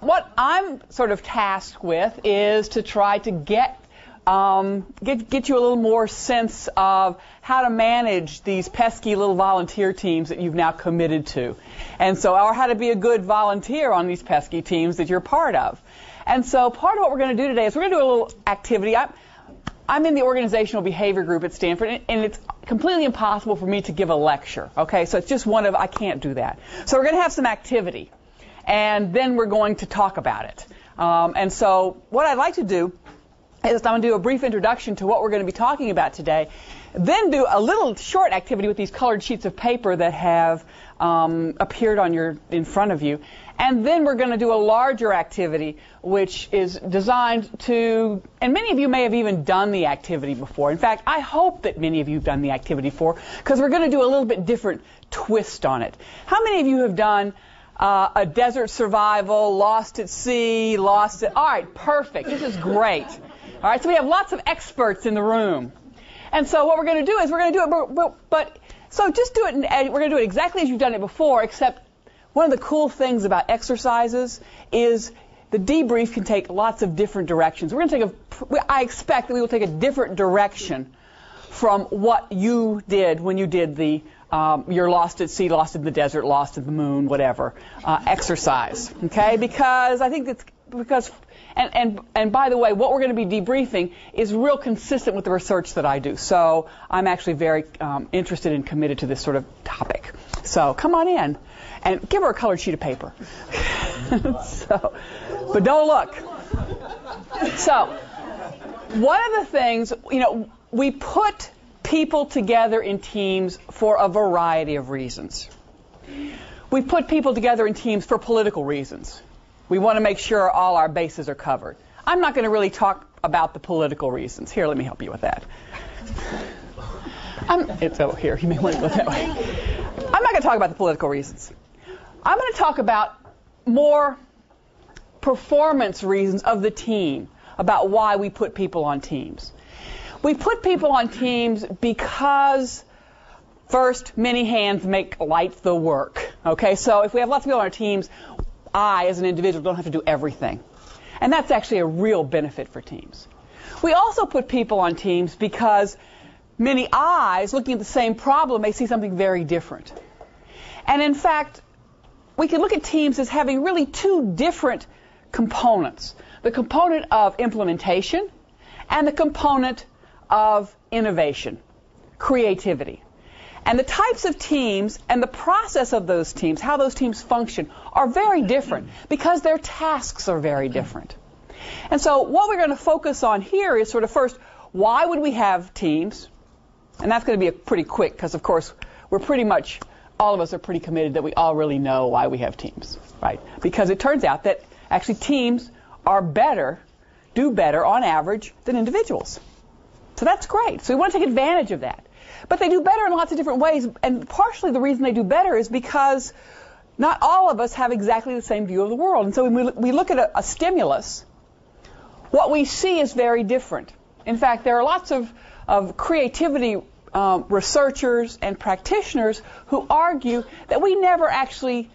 what I'm sort of tasked with is to try to get um, get get you a little more sense of how to manage these pesky little volunteer teams that you've now committed to, and so or how to be a good volunteer on these pesky teams that you're part of. And so part of what we're going to do today is we're going to do a little activity. I'm, I'm in the organizational behavior group at Stanford, and, and it's completely impossible for me to give a lecture. Okay, so it's just one of I can't do that. So we're going to have some activity, and then we're going to talk about it. Um, and so what I'd like to do is I'm going to do a brief introduction to what we're going to be talking about today, then do a little short activity with these colored sheets of paper that have um, appeared on your in front of you, and then we're going to do a larger activity which is designed to, and many of you may have even done the activity before. In fact, I hope that many of you have done the activity before because we're going to do a little bit different twist on it. How many of you have done uh, a desert survival, lost at sea, lost at. All right, perfect. This is great. All right, so we have lots of experts in the room. And so what we're going to do is we're going to do it, but, but, but so just do it, and we're going to do it exactly as you've done it before, except one of the cool things about exercises is the debrief can take lots of different directions. We're going to take a, I expect that we will take a different direction from what you did when you did the um, you're lost at sea, lost in the desert, lost in the moon, whatever uh, exercise. Okay, because I think it's because and, and, and by the way, what we're going to be debriefing is real consistent with the research that I do. So I'm actually very um, interested and committed to this sort of topic. So come on in and give her a colored sheet of paper. so, but don't look. So, one of the things, you know, we put people together in teams for a variety of reasons. We put people together in teams for political reasons. We want to make sure all our bases are covered. I'm not going to really talk about the political reasons. Here, let me help you with that. I'm, it's over here. You may want to go that way. I'm not going to talk about the political reasons. I'm going to talk about more performance reasons of the team, about why we put people on teams. We put people on teams because First, many hands make light the work. Okay, so if we have lots of people on our teams, I, as an individual, don't have to do everything. And that's actually a real benefit for teams. We also put people on teams because many eyes looking at the same problem may see something very different. And in fact, we can look at teams as having really two different components the component of implementation and the component of innovation, creativity. And the types of teams and the process of those teams, how those teams function, are very different because their tasks are very different. And so what we're going to focus on here is sort of first, why would we have teams? And that's going to be a pretty quick because, of course, we're pretty much, all of us are pretty committed that we all really know why we have teams, right? Because it turns out that actually teams are better, do better on average than individuals. So that's great. So we want to take advantage of that. But they do better in lots of different ways, and partially the reason they do better is because not all of us have exactly the same view of the world. And so when we look at a, a stimulus, what we see is very different. In fact, there are lots of, of creativity um, researchers and practitioners who argue that we never actually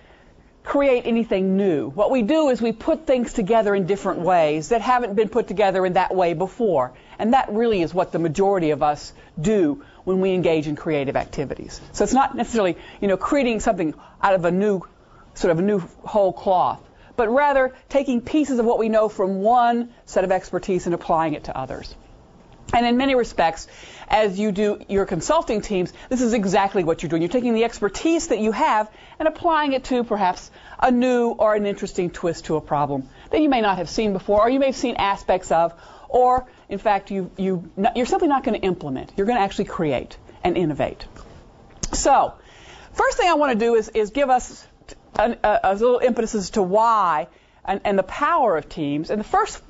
create anything new. What we do is we put things together in different ways that haven't been put together in that way before. And that really is what the majority of us do when we engage in creative activities. So it's not necessarily, you know, creating something out of a new, sort of a new whole cloth, but rather taking pieces of what we know from one set of expertise and applying it to others. And in many respects, as you do your consulting teams, this is exactly what you're doing. You're taking the expertise that you have and applying it to perhaps a new or an interesting twist to a problem that you may not have seen before, or you may have seen aspects of, or in fact, you, you, you're simply not going to implement. You're going to actually create and innovate. So, first thing I want to do is, is give us a, a, a little impetus as to why and, and the power of teams. And the first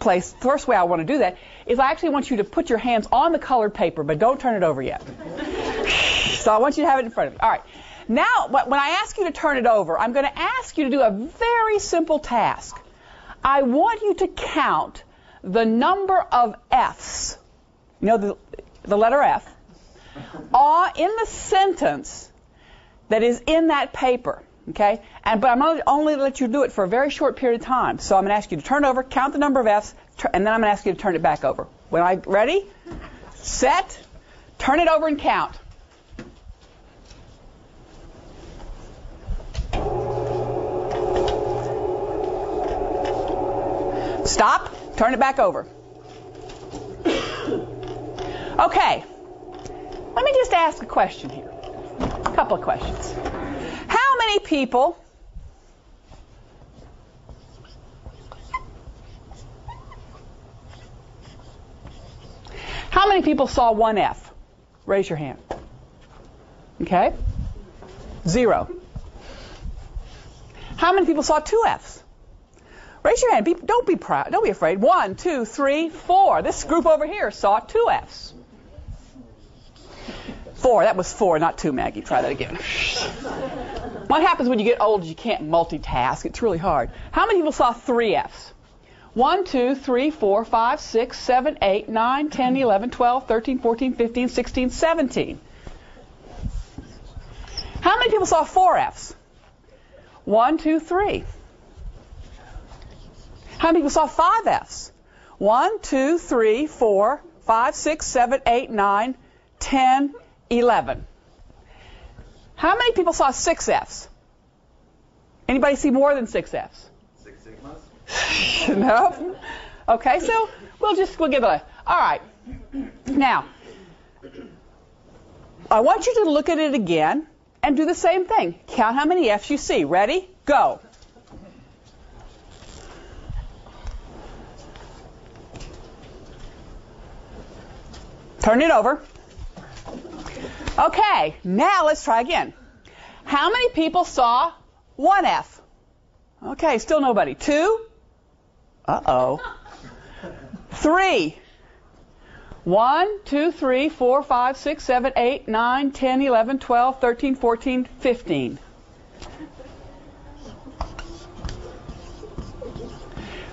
place, first way I want to do that is I actually want you to put your hands on the colored paper, but don't turn it over yet. so I want you to have it in front of you. All right. Now, when I ask you to turn it over, I'm going to ask you to do a very simple task. I want you to count the number of F's, you know, the, the letter F, are in the sentence that is in that paper. Okay? And, but I'm to only let you do it for a very short period of time. So I'm going to ask you to turn over, count the number of F's, and then I'm going to ask you to turn it back over. When I ready, set, turn it over and count. Stop, turn it back over. Okay. Let me just ask a question here. A couple of questions. How many people How many people saw one F? Raise your hand. Okay? Zero. How many people saw two Fs? Raise your hand. Be, don't be proud. Don't be afraid. One, two, three, four. This group over here saw two Fs. Four. That was four, not two, Maggie. Try that again. what happens when you get old is you can't multitask. It's really hard. How many people saw three Fs? 1, 2, 3, 4, 5, 6, 7, 8, 9, 10, 11, 12, 13, 14, 15, 16, 17. How many people saw four Fs? 1, 2, 3. How many people saw five Fs? 1, 2, 3, 4, 5, 6, 7, 8, 9, 10, 11. How many people saw six Fs? Anybody see more than six Fs? no? Okay, so we'll just we'll give it a all right. Now, I want you to look at it again and do the same thing. Count how many F's you see. Ready? Go. Turn it over. Okay, now let's try again. How many people saw one F? Okay, still nobody. Two? Uh oh. Three. One, two, three, four, five, six, seven, eight, nine, ten, eleven, twelve, thirteen, fourteen, fifteen.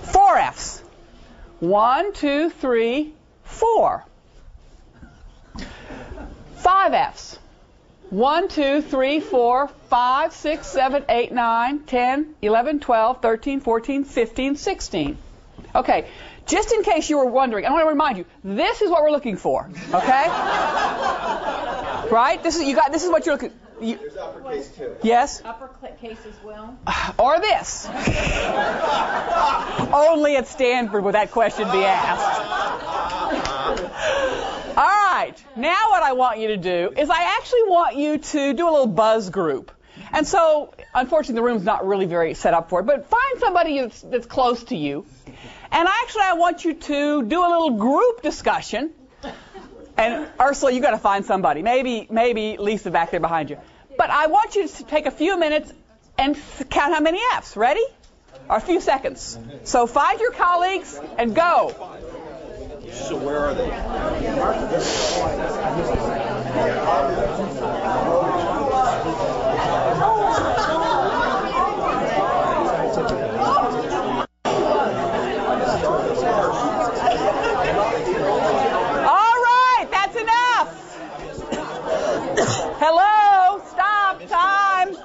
Four F's. One, two, three, four. Five F's. 1, 2, 3, 4, 5, 6, 7, 8, 9, 10, 11, 12, 13, 14, 15, 16. Okay, just in case you were wondering, I want to remind you, this is what we're looking for. Okay? right? This is you got. This is what you're looking. You, There's uppercase too. yes. Uppercase as well. Or this. Only at Stanford would that question be asked. Right. Now what I want you to do is I actually want you to do a little buzz group. And so, unfortunately, the room's not really very set up for it, but find somebody that's, that's close to you. And actually, I want you to do a little group discussion. And Ursula, you got to find somebody. Maybe, maybe Lisa back there behind you. But I want you to take a few minutes and count how many F's. Ready? Or a few seconds. So find your colleagues and go. So where are they? All right, that's enough. Hello, stop, time.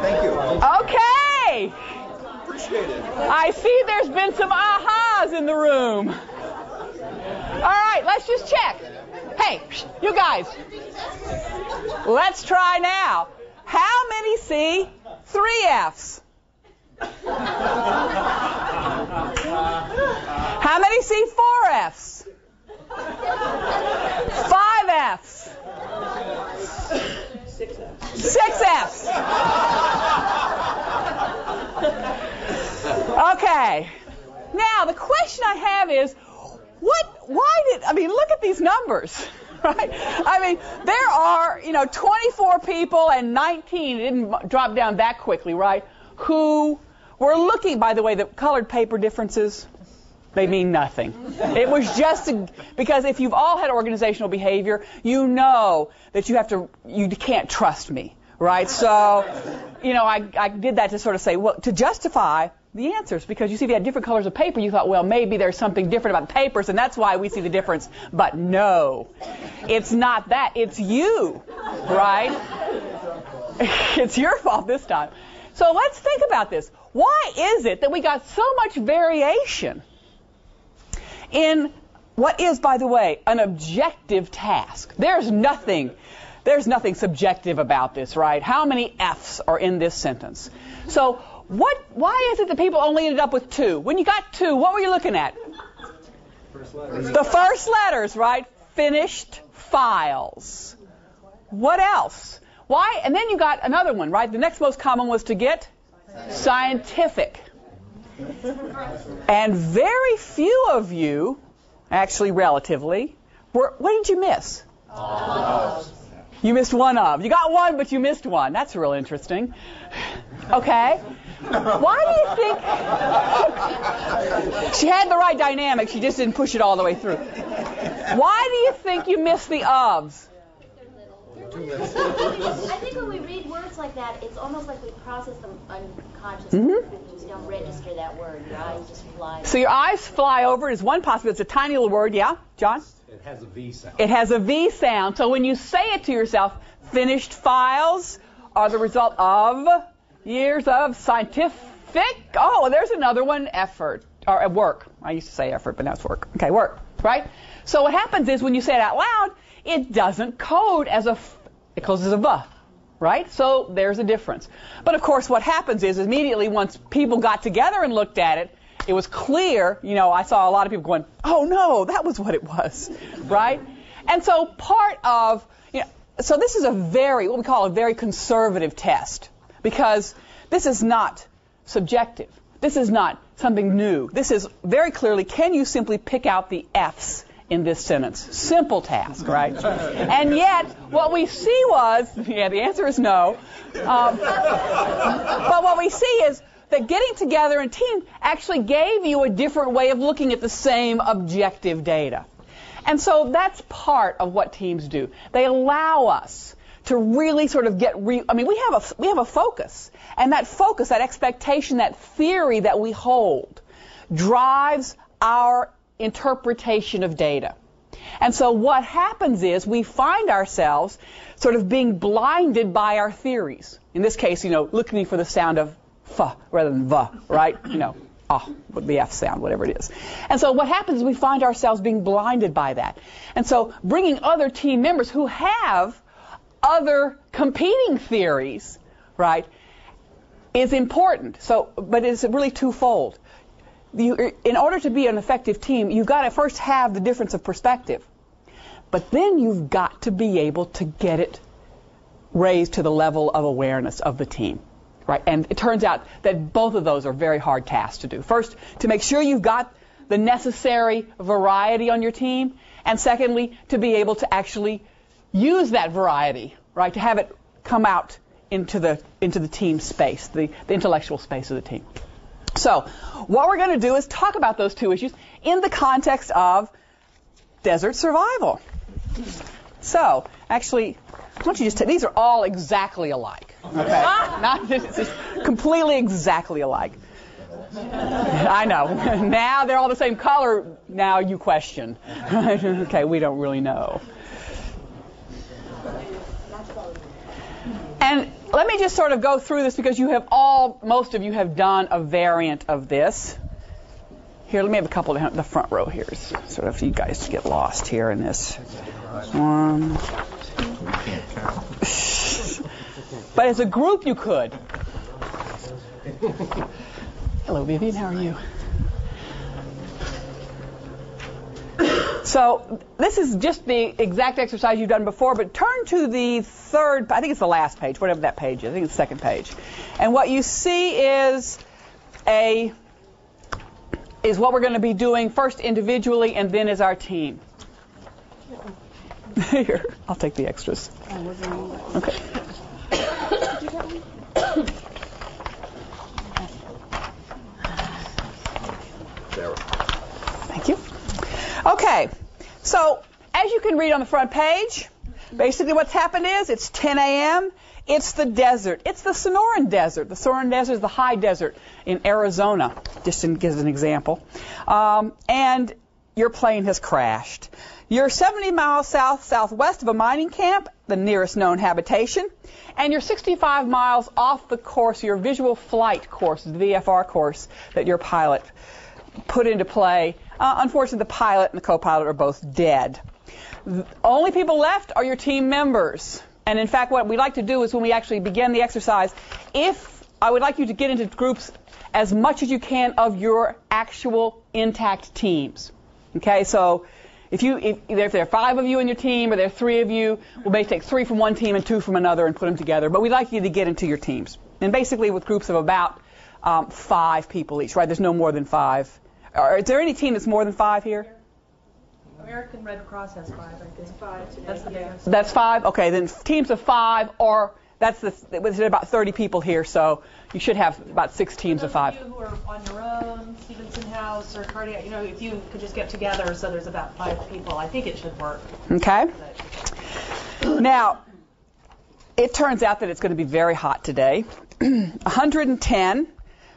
Thank you. Okay. Appreciate it. I see there's been some in the room. All right, let's just check. Hey, you guys, let's try now. How many see three F's? How many see four F's? Five F's. Six F's. Six F's. Okay. Now the question I have is, what? Why did? I mean, look at these numbers, right? I mean, there are you know 24 people and 19. It didn't drop down that quickly, right? Who were looking. By the way, the colored paper differences. They mean nothing. It was just a, because if you've all had organizational behavior, you know that you have to, you can't trust me, right? So, you know, I, I did that to sort of say, well, to justify the answers, because you see, you had different colors of paper, you thought, well, maybe there's something different about the papers, and that's why we see the difference. But no, it's not that. It's you, right? it's your fault this time. So let's think about this. Why is it that we got so much variation in what is, by the way, an objective task? There's nothing, there's nothing subjective about this, right? How many F's are in this sentence? So what, why is it that people only ended up with two? When you got two, what were you looking at? First. The first letters, right? Finished files. What else? Why? And then you got another one, right? The next most common was to get scientific. And very few of you, actually relatively, were, what did you miss? You missed one of. You got one, but you missed one. That's real interesting. Okay? Why do you think she had the right dynamic? She just didn't push it all the way through. Why do you think you missed the ofs? I think when we read words like that, it's almost like we process them unconsciously. Mhm. We just don't register that word. Your eyes just fly. So your eyes fly over it is one possibility. It's a tiny little word, yeah, John? It has a V sound. It has a V sound. So when you say it to yourself, finished files are the result of years of scientific. Oh, there's another one. Effort or uh, work. I used to say effort, but now it's work. Okay, work. Right. So what happens is when you say it out loud, it doesn't code as a. F- it codes as a V. Right. So there's a difference. But of course, what happens is immediately once people got together and looked at it, it was clear. You know, I saw a lot of people going, "Oh no, that was what it was." Right. And so part of you know, so this is a very what we call a very conservative test because this is not subjective. This is not something new. This is very clearly can you simply pick out the F's in this sentence? Simple task, right? and yet, what we see was, yeah, the answer is no. Um, but what we see is that getting together in team actually gave you a different way of looking at the same objective data. And so that's part of what teams do. They allow us to really sort of get re- I mean we have a we have a focus. And that focus, that expectation, that theory that we hold drives our interpretation of data. And so what happens is we find ourselves sort of being blinded by our theories. In this case, you know, looking for the sound of f rather than v, right? You know, ah, with the f sound, whatever it is. And so what happens is we find ourselves being blinded by that. And so bringing other team members who have other competing theories, right, is important. So, but it's really twofold. You, in order to be an effective team, you've got to first have the difference of perspective. But then you've got to be able to get it raised to the level of awareness of the team. Right? And it turns out that both of those are very hard tasks to do. First, to make sure you've got the necessary variety on your team, and secondly, to be able to actually use that variety, right? To have it come out into the into the team space, the, the intellectual space of the team. So, what we're going to do is talk about those two issues in the context of desert survival. So, actually, why don't you just take, these are all exactly alike. Okay? Not completely exactly alike. I know. Now they're all the same color. Now you question. okay, we don't really know. And let me just sort of go through this because you have all, most of you have done a variant of this. Here, let me have a couple down the front row here, sort of you guys get lost here in this. One. But as a group, you could. Hello, Vivian. How are you? So this is just the exact exercise you've done before, but turn to the third, I think it's the last page, whatever that page is. I think it's the second page. And what you see is a is what we're going to be doing first individually and then as our team. Here, I'll take the extras. Okay. Okay, so as you can read on the front page, basically what's happened is it's 10 a.m. It's the desert. It's the Sonoran Desert. The Sonoran Desert is the high desert in Arizona, just to give an example. Um, and your plane has crashed. You're 70 miles south southwest of a mining camp, the nearest known habitation, and you're 65 miles off the course, your visual flight course, the VFR course that your pilot put into play. Uh, unfortunately, the pilot and the co-pilot are both dead. The only people left are your team members. And in fact, what we like to do is when we actually begin the exercise, if I would like you to get into groups as much as you can of your actual intact teams. Okay, so if you if, if there are five of you in your team or there are three of you, we'll maybe take three from one team and two from another and put them together. But we'd like you to get into your teams. And basically with groups of about um, five people each, right? There's no more than five. Or, is there any team that's more than five here? American Red Cross has five, I think. Five. That's the biggest. That's five. Okay, then teams of five, or that's the there's about 30 people here, so you should have about six teams of five. Those of you who are on your own, Stevenson House or cardiac, you know, if you could just get together, so there's about five people, I think it should work. Okay. But Now, it turns out that it's going to be very hot today. 110,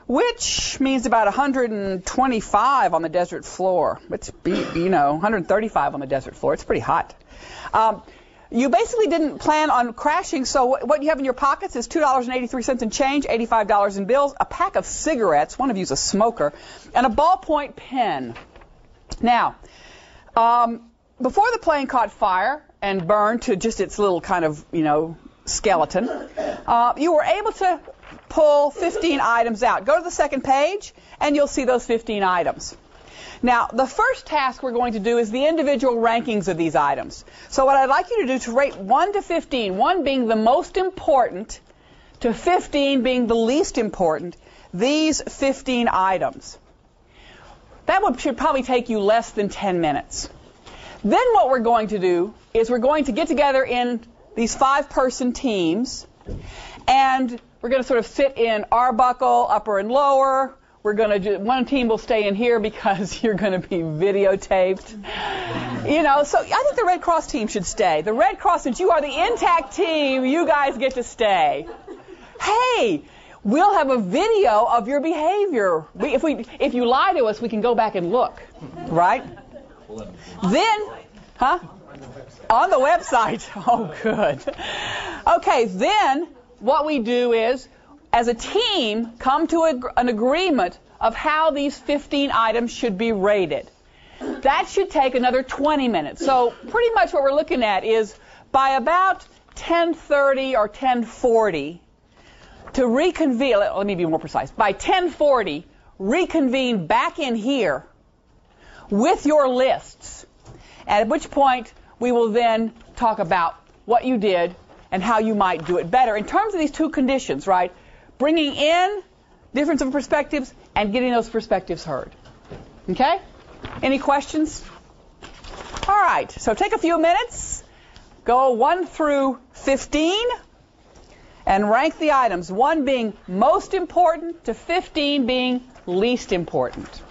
which means about 125 on the desert floor. It's you know 135 on the desert floor. It's pretty hot. Um, you basically didn't plan on crashing, so what what you have in your pockets is $2.83 in change, $85 in bills, a pack of cigarettes, one of you's a smoker, and a ballpoint pen. Now, um, before the plane caught fire and burned to just its little kind of, you know, skeleton, uh, you were able to pull 15 items out. Go to the second page, and you'll see those 15 items. Now, the first task we're going to do is the individual rankings of these items. So what I'd like you to do to rate 1 to 15, 1 being the most important, to 15 being the least important, these 15 items. That would, should probably take you less than 10 minutes. Then what we're going to do is we're going to get together in these five person teams and we're going to sort of sit in Arbuckle, upper and lower. We're going to do, one team will stay in here because you're going to be videotaped. You know, so I think the Red Cross team should stay. The Red Cross, since you are the intact team, you guys get to stay. Hey, we'll have a video of your behavior. We, if we, if you lie to us, we can go back and look, right? Then, huh? On the website. Oh, good. Okay, then what we do is, as a team, come to a, an agreement of how these 15 items should be rated. That should take another 20 minutes. So pretty much what we're looking at is by about 10:30 or 10:40 to reconvene. Let, let me be more precise. By 10:40, reconvene back in here with your lists. At which point we will then talk about what you did and how you might do it better in terms of these two conditions, right? Bringing in difference of perspectives and getting those perspectives heard. Okay? Any questions? All right. So take a few minutes. Go 1 through 15 and rank the items, 1 being most important to 15 being least important.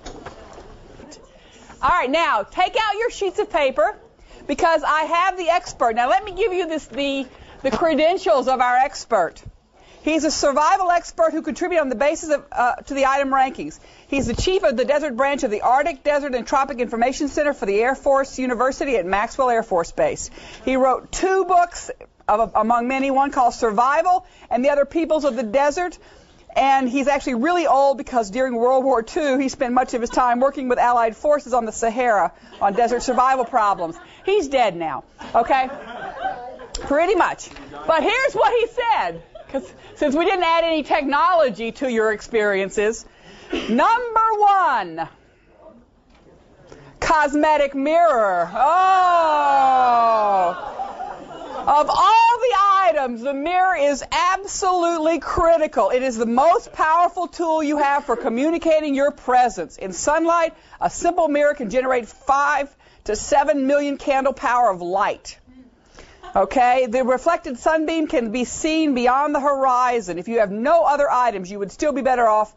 All right, now take out your sheets of paper because I have the expert. Now let me give you this the the credentials of our expert. He's a survival expert who contributed on the basis of uh, to the item rankings. He's the chief of the desert branch of the Arctic Desert and Tropic Information Center for the Air Force University at Maxwell Air Force Base. He wrote two books of, among many, one called Survival and the other Peoples of the Desert. And he's actually really old because during World War II, he spent much of his time working with Allied forces on the Sahara on desert survival problems. He's dead now, okay? Pretty much. But here's what he said, 'cause since we didn't add any technology to your experiences. Number one, cosmetic mirror. Oh. Of all the items, the mirror is absolutely critical. It is the most powerful tool you have for communicating your presence. In sunlight, a simple mirror can generate 5 to 7 million candle power of light. Okay, the reflected sunbeam can be seen beyond the horizon. If you have no other items, you would still be better off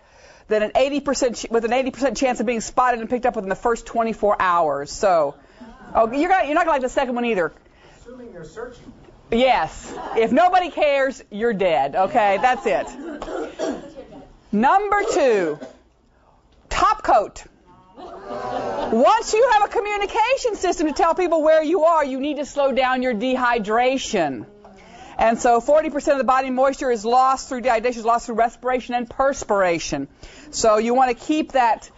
than an 80% ch- with an 80% chance of being spotted and picked up within the first 24 hours. So, oh, you're, gonna, you're not going to like the second one either. Assuming they're searching. Yes. If nobody cares, you're dead. Okay, that's it. Number two, top coat. Once you have a communication system to tell people where you are, you need to slow down your dehydration. And so 40% of the body moisture is lost through dehydration, is lost through respiration and perspiration. So you want to keep that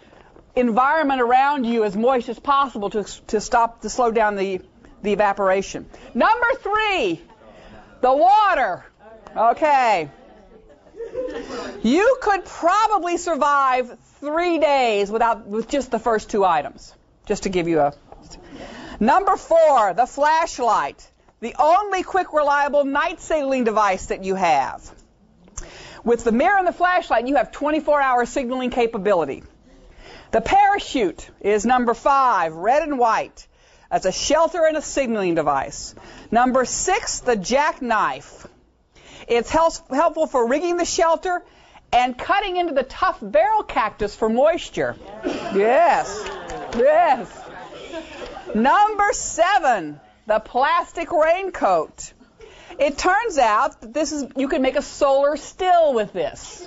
environment around you as moist as possible to, to stop, to slow down the, the evaporation. Number three, the water. Okay. You could probably survive three days without, with just the first two items. Just to give you a. Number four, the flashlight. The only quick, reliable night signaling device that you have. With the mirror and the flashlight, you have 24 hour signaling capability. The parachute is number five, red and white. That's a shelter and a signaling device. Number six, the jackknife. It's helpful for rigging the shelter and cutting into the tough barrel cactus for moisture. Yes. Yes. Number seven, the plastic raincoat. It turns out that this is you can make a solar still with this.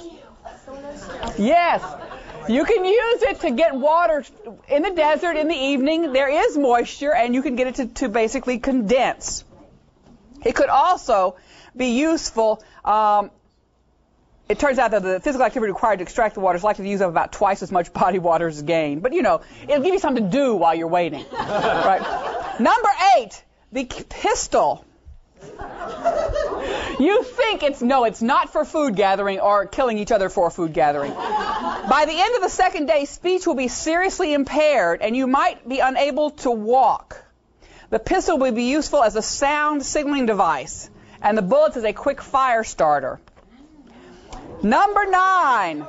Yes. You can use it to get water in the desert in the evening. There is moisture, and you can get it to, to basically condense. It could also be useful. Um, it turns out that the physical activity required to extract the water is likely to use up about twice as much body water as gained. But you know, it'll give you something to do while you're waiting. right? Number eight, the pistol. You think it's no, it's not for food gathering or killing each other for food gathering. By the end of the second day, speech will be seriously impaired and you might be unable to walk. The pistol will be useful as a sound signaling device and the bullets as a quick fire starter. Number nine.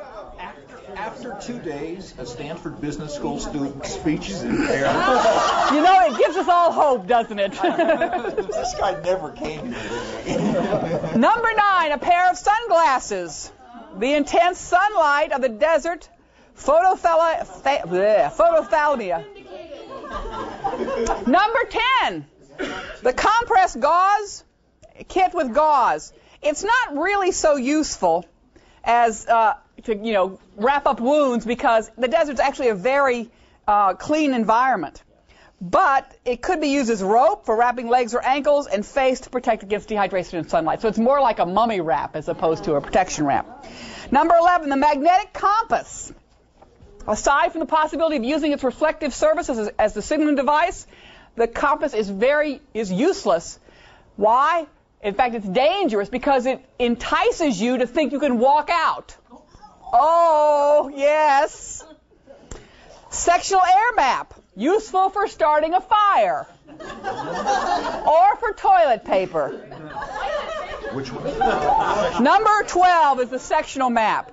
After two days, a Stanford Business School student's speech is impaired. You know, it gives us all hope, doesn't it? this guy never came here. Number nine, a pair of sunglasses. The intense sunlight of the desert, photophthalmia. Number 10, the compressed gauze kit with gauze. It's not really so useful as uh, to you know wrap up wounds because the desert's actually a very uh, clean environment. But it could be used as rope for wrapping legs or ankles and face to protect against dehydration and sunlight. So it's more like a mummy wrap as opposed to a protection wrap. Number 11, the magnetic compass. Aside from the possibility of using its reflective surface as, as the signaling device, the compass is very is useless. Why? In fact, it's dangerous because it entices you to think you can walk out. Oh, yes. Sectional air map, useful for starting a fire or for toilet paper. Which one? Number 12 is the sectional map.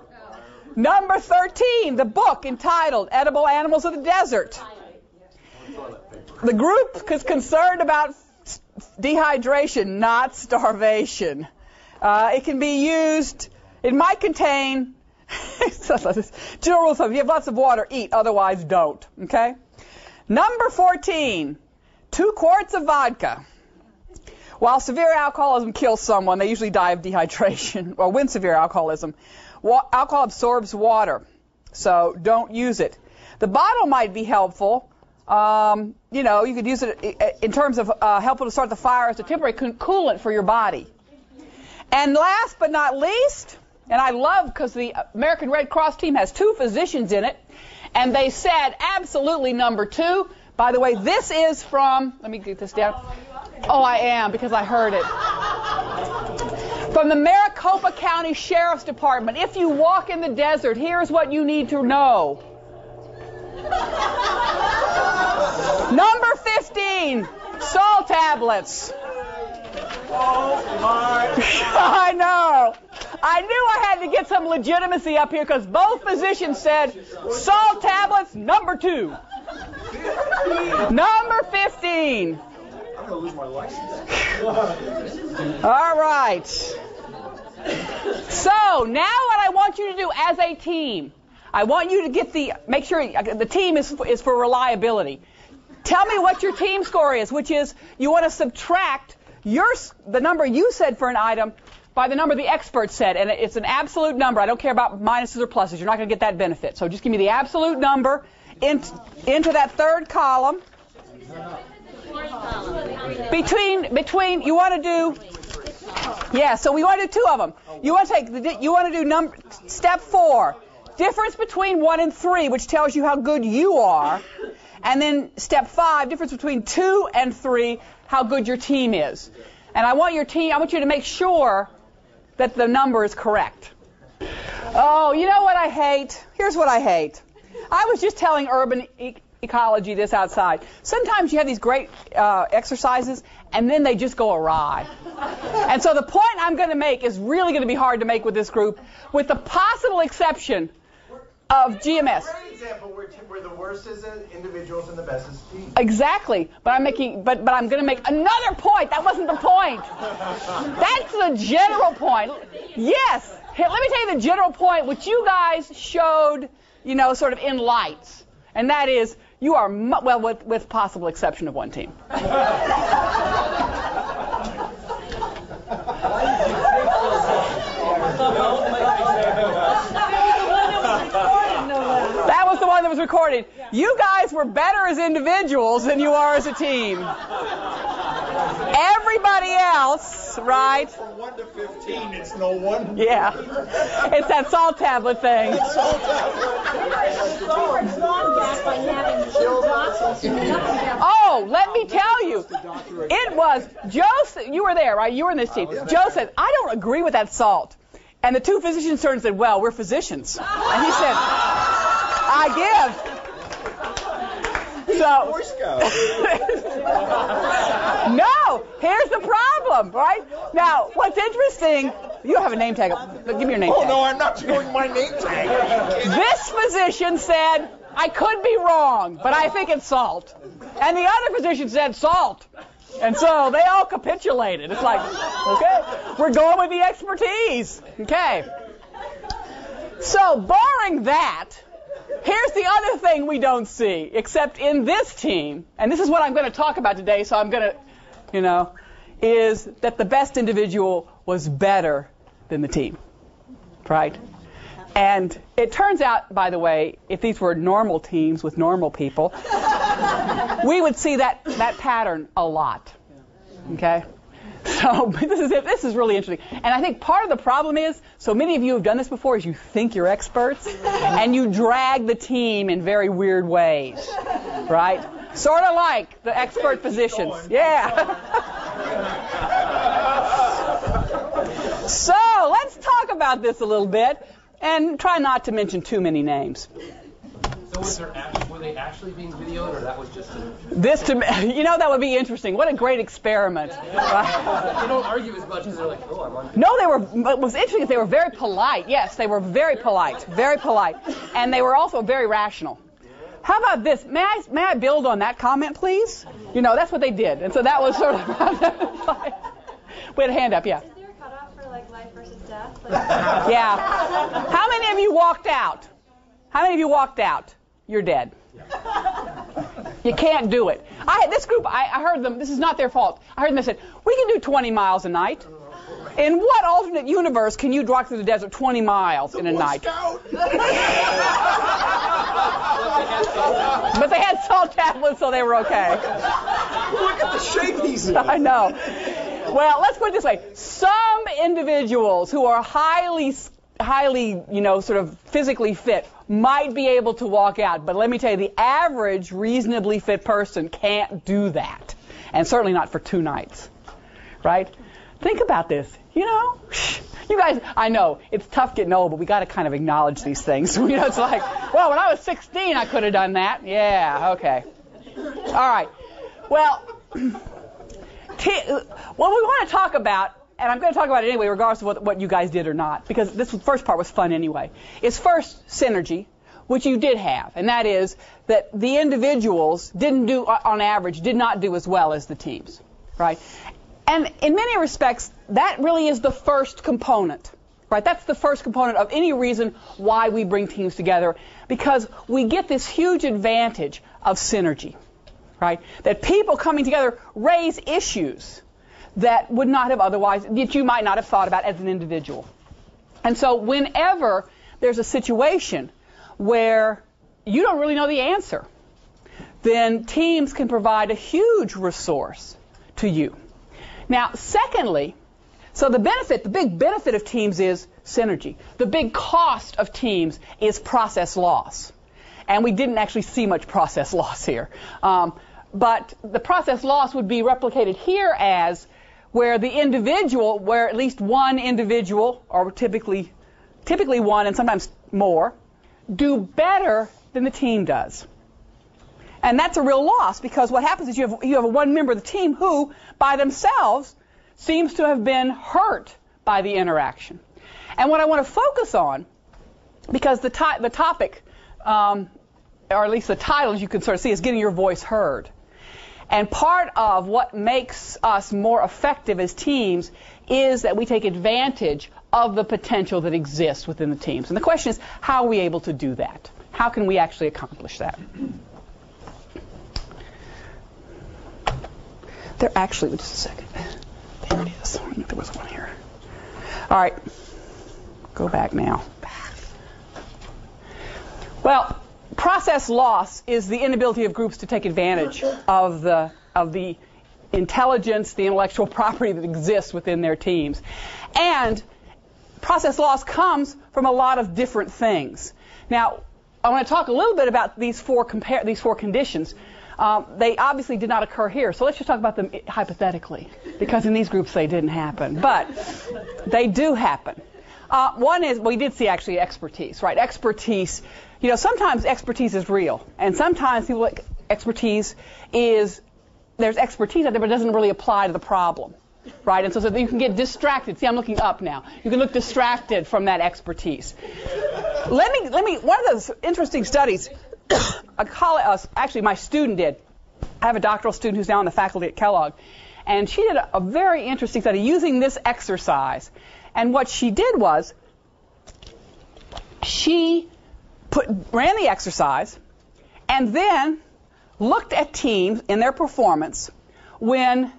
Number 13, the book entitled Edible Animals of the Desert. The group is concerned about dehydration, not starvation. Uh, it can be used, it might contain, general rule if you have lots of water, eat, otherwise don't. Okay? Number 14, two quarts of vodka. While severe alcoholism kills someone, they usually die of dehydration, or when severe alcoholism. Alcohol absorbs water, so don't use it. The bottle might be helpful. Um, you know, you could use it in terms of uh, helping to start the fire as a temporary coolant for your body. And last but not least, and I love because the American Red Cross team has two physicians in it, and they said absolutely number two. By the way, this is from, let me get this down. Oh, I am because I heard it. From the Maricopa County Sheriff's Department. If you walk in the desert, here's what you need to know. Number 15, salt tablets. Oh my. I know. I knew I had to get some legitimacy up here because both physicians said salt tablets number two. Number 15. I'm gonna lose my license. All right. So now what I want you to do as a team, I want you to get the make sure the team is is for reliability. Tell me what your team score is, which is you want to subtract your the number you said for an item by the number the expert said, and it's an absolute number. I don't care about minuses or pluses. You're not going to get that benefit. So just give me the absolute number in, into that third column. Between between you want to do yeah, so we want to do two of them. You want to take the you want to do number step 4. Difference between 1 and 3 which tells you how good you are. And then step 5, difference between 2 and 3, how good your team is. And I want your team I want you to make sure that the number is correct. Oh, you know what I hate? Here's what I hate. I was just telling urban e- ecology this outside. Sometimes you have these great uh, exercises, and then they just go awry. And so the point I'm going to make is really going to be hard to make with this group, with the possible exception of GMS. Great example where, where the worst is individuals and the best is teams. Exactly, but I'm making, but but I'm going to make another point. That wasn't the point. That's the general point. Yes. Here, let me tell you the general point, which you guys showed, you know, sort of in lights, and that is you are mu- well, with with possible exception of one team. That was the one that was recorded. You guys were better as individuals than you are as a team. Everybody else, right? From 1 to 15, it's no one. Yeah. It's that salt tablet thing. Oh, let me tell you. It was Joseph. You were there, right? You were in this team. Joe said, I don't agree with that salt. And the two physicians turned and said, Well, we're physicians. And he said, I give. So, no, here's the problem, right? Now, what's interesting, you don't have a name tag. Give me your name Oh, tag. no, I'm not showing my name tag. This physician said, I could be wrong, but I think it's salt. And the other physician said salt. And so they all capitulated. It's like, okay, we're going with the expertise. Okay. So, barring that, here's the other thing we don't see, except in this team, and this is what I'm going to talk about today, so I'm going to, you know, is that the best individual was better than the team. Right? And it turns out, by the way, if these were normal teams with normal people, we would see that, that pattern a lot. Okay? So this is it. This is really interesting. And I think part of the problem is, so many of you have done this before, is you think you're experts, and you drag the team in very weird ways. Right? Sort of like the expert physicians. Yeah. so let's talk about this a little bit and try not to mention too many names. So was there act- were they actually being videoed, or that was just a, This to me, you know, that would be interesting. What a great experiment. Right? they don't argue as much as they're like, oh, I'm on. No, they were. What was interesting is they were very polite. Yes, they were very polite, very polite, and they were also very rational. How about this? May I may I build on that comment, please? You know, that's what they did, and so that was sort of. we had a hand up, yeah. Is there a cutoff for like life versus death? Yeah. How many of you walked out? How many of you walked out? You're dead. You can't do it. I had this group. I, I heard them. This is not their fault. I heard them. They said we can do 20 miles a night. In what alternate universe can you walk through the desert 20 miles in a night? But they had salt tablets, so they were okay. Look at the shape he's in. I know. Well, let's put it this way: some individuals who are highly, highly, you know, sort of physically fit might be able to walk out. But let me tell you, the average reasonably fit person can't do that, and certainly not for two nights. Right? Think about this. You know, you guys. I know it's tough getting old, but we got to kind of acknowledge these things. You know, it's like, well, when I was 16, I could have done that. Yeah. Okay. All right. Well. T- uh, what we want to talk about, and I'm going to talk about it anyway, regardless of what, what you guys did or not, because this first part was fun anyway, is first synergy, which you did have, and that is that the individuals didn't do, on average, did not do as well as the teams, right? And in many respects, that really is the first component, right? That's the first component of any reason why we bring teams together, because we get this huge advantage of synergy right? That people coming together raise issues that would not have otherwise, that you might not have thought about as an individual. And so whenever there's a situation where you don't really know the answer, then teams can provide a huge resource to you. Now, secondly, so the benefit, the big benefit of teams is synergy. The big cost of teams is process loss. And we didn't actually see much process loss here. Um, but the process loss would be replicated here as where the individual, where at least one individual, or typically, typically one and sometimes more, do better than the team does. And that's a real loss because what happens is you have, you have one member of the team who, by themselves, seems to have been hurt by the interaction. And what I want to focus on, because the, the topic, um, or at least the title, as you can sort of see, is getting your voice heard. And part of what makes us more effective as teams is that we take advantage of the potential that exists within the teams. And the question is, how are we able to do that? How can we actually accomplish that? There actually, just a second. There it is. I think there was one here. All right. Go back now. Well, process loss is the inability of groups to take advantage of the of the intelligence, the intellectual property that exists within their teams. And process loss comes from a lot of different things. Now, I want to talk a little bit about these four compare these four conditions. Um, they obviously did not occur here, so let's just talk about them hypothetically, because in these groups they didn't happen, but they do happen. Uh, one is we did see actually expertise, right? Expertise. You know, sometimes expertise is real, and sometimes people expertise is there's expertise out there, but it doesn't really apply to the problem, right? And so, so you can get distracted. See, I'm looking up now. You can look distracted from that expertise. Let me let me. One of those interesting studies a college, uh, actually my student did. I have a doctoral student who's now on the faculty at Kellogg, and she did a, a very interesting study using this exercise. And what she did was she put ran the exercise and then looked at teams in their performance when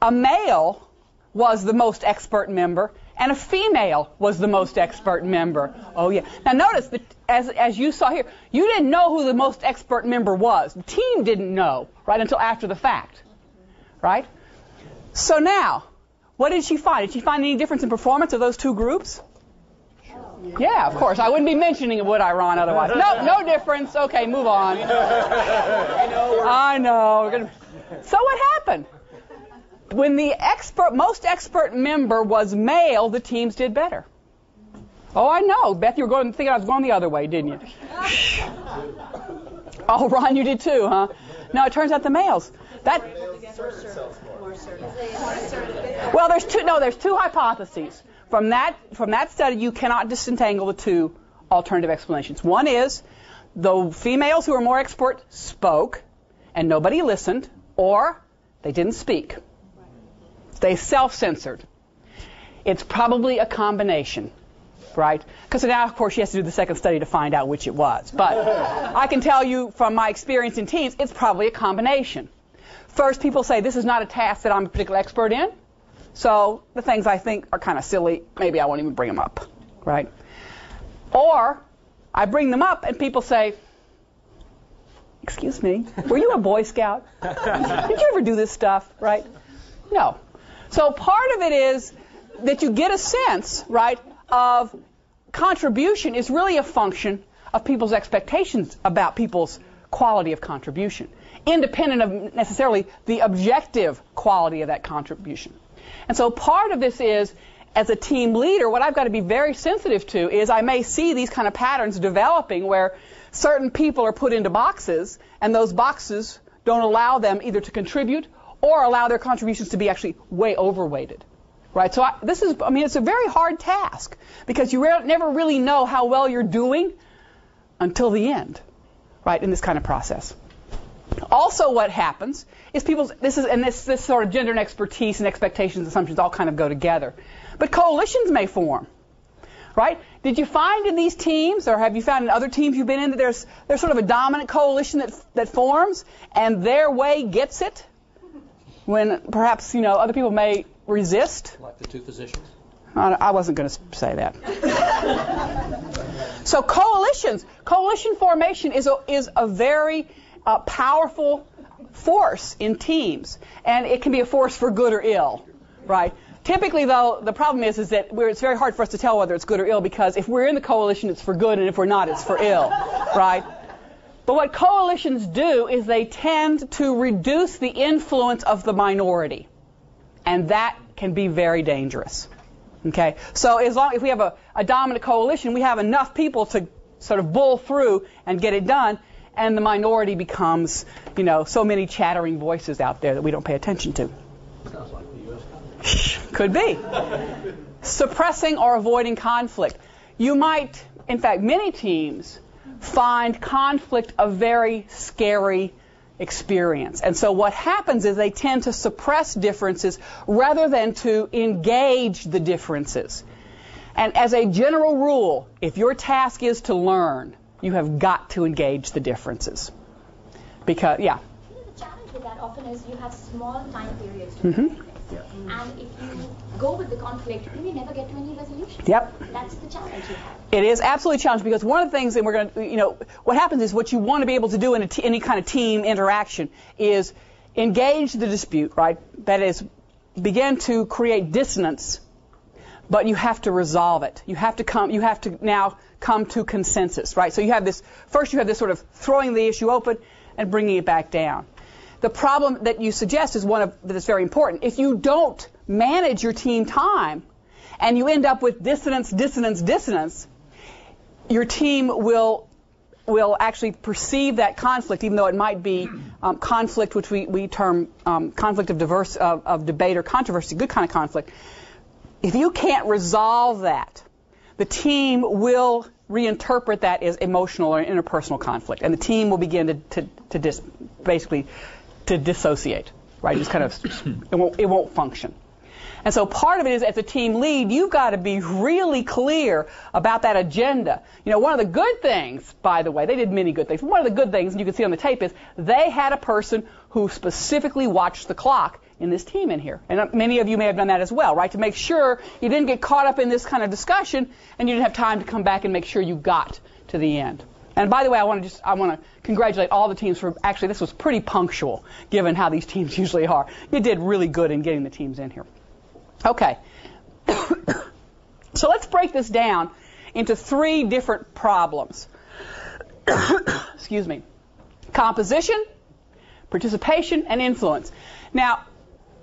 a male was the most expert member and a female was the most expert member. Oh yeah. Now notice that as as you saw here, you didn't know who the most expert member was. The team didn't know right until after the fact, right? So now, what did she find? Did she find any difference in performance of those two groups? Yeah, of course. I wouldn't be mentioning it, would I, Ron? Otherwise, no, no difference. Okay, move on. I know. So what happened? when the expert, most expert member was male, the teams did better. Oh, I know. Beth, you were going thinking I was going the other way, didn't you? oh, Ron, you did too, huh? No, it turns out the males. That. Well, there's two. No, there's two hypotheses from that from that study. You cannot disentangle the two alternative explanations. One is the females who are more expert spoke and nobody listened, or they didn't speak. They self-censored. It's probably a combination, right? Because now, of course, she has to do the second study to find out which it was. But I can tell you from my experience in teams, it's probably a combination. First, people say this is not a task that I'm a particular expert in, so the things I think are kind of silly, maybe I won't even bring them up, right? Or I bring them up and people say, Excuse me, were you a Boy Scout? Did you ever do this stuff, right? No. So part of it is that you get a sense, right, of contribution is really a function of people's expectations about people's quality of contribution, independent of necessarily the objective quality of that contribution. And so part of this is, as a team leader, what I've got to be very sensitive to is I may see these kind of patterns developing where certain people are put into boxes, and those boxes don't allow them either to contribute or allow their contributions to be actually way overweighted. Right? So I, this is, I mean, it's a very hard task because you re- never really know how well you're doing until the end, right, in this kind of process. Also, what happens is people, this is, and this, this sort of gender and expertise and expectations, assumptions all kind of go together. But coalitions may form, right? Did you find in these teams, or have you found in other teams you've been in, that there's, there's sort of a dominant coalition that, that forms, and their way gets it? when perhaps you know other people may resist. Like the two physicians? I wasn't going to say that. so coalitions, coalition formation is a, is a very uh, powerful force in teams, and it can be a force for good or ill, right? Typically, though, the problem is is that it's very hard for us to tell whether it's good or ill because if we're in the coalition, it's for good, and if we're not, it's for ill, right? But what coalitions do is they tend to reduce the influence of the minority, and that can be very dangerous. Okay, so as long if we have a, a dominant coalition, we have enough people to sort of bull through and get it done, and the minority becomes, you know, so many chattering voices out there that we don't pay attention to. Sounds like the U.S. Could be. Suppressing or avoiding conflict. You might, in fact, many teams find conflict a very scary experience. And so what happens is they tend to suppress differences rather than to engage the differences. And as a general rule, if your task is to learn, you have got to engage the differences. Because, yeah. The challenge with that often is you have small time periods to Mhm. conflict. And if you go with the conflict, you may never get to any resolution. Yep. That's the challenge you have. It is absolutely challenging because one of the things that we're going to, you know, what happens is what you want to be able to do in any kind of team interaction is engage the dispute, right? That is, begin to create dissonance, but you have to resolve it. You have to come, you have to now come to consensus, right? So you have this, first you have this sort of throwing the issue open and bringing it back down. The problem that you suggest is one of, that is very important. If you don't manage your team time and you end up with dissonance, dissonance, dissonance, your team will will actually perceive that conflict, even though it might be um, conflict, which we, we term um, conflict of diverse of, of debate or controversy, good kind of conflict. If you can't resolve that, the team will reinterpret that as emotional or interpersonal conflict, and the team will begin to, to, to dis, basically to dissociate, right? Just kind of it won't it won't function. And so part of it is as a team lead, you've got to be really clear about that agenda. You know, one of the good things, by the way, they did many good things. One of the good things, and you can see on the tape, is they had a person who specifically watched the clock in this team in here. And uh, many of you may have done that as well, right? To make sure you didn't get caught up in this kind of discussion and you didn't have time to come back and make sure you got to the end. And by the way, I want to just I want to congratulate all the teams for actually this was pretty punctual given how these teams usually are. You did really good in getting the teams in here. Okay. so let's break this down into three different problems. Excuse me. Composition, participation, and influence. Now,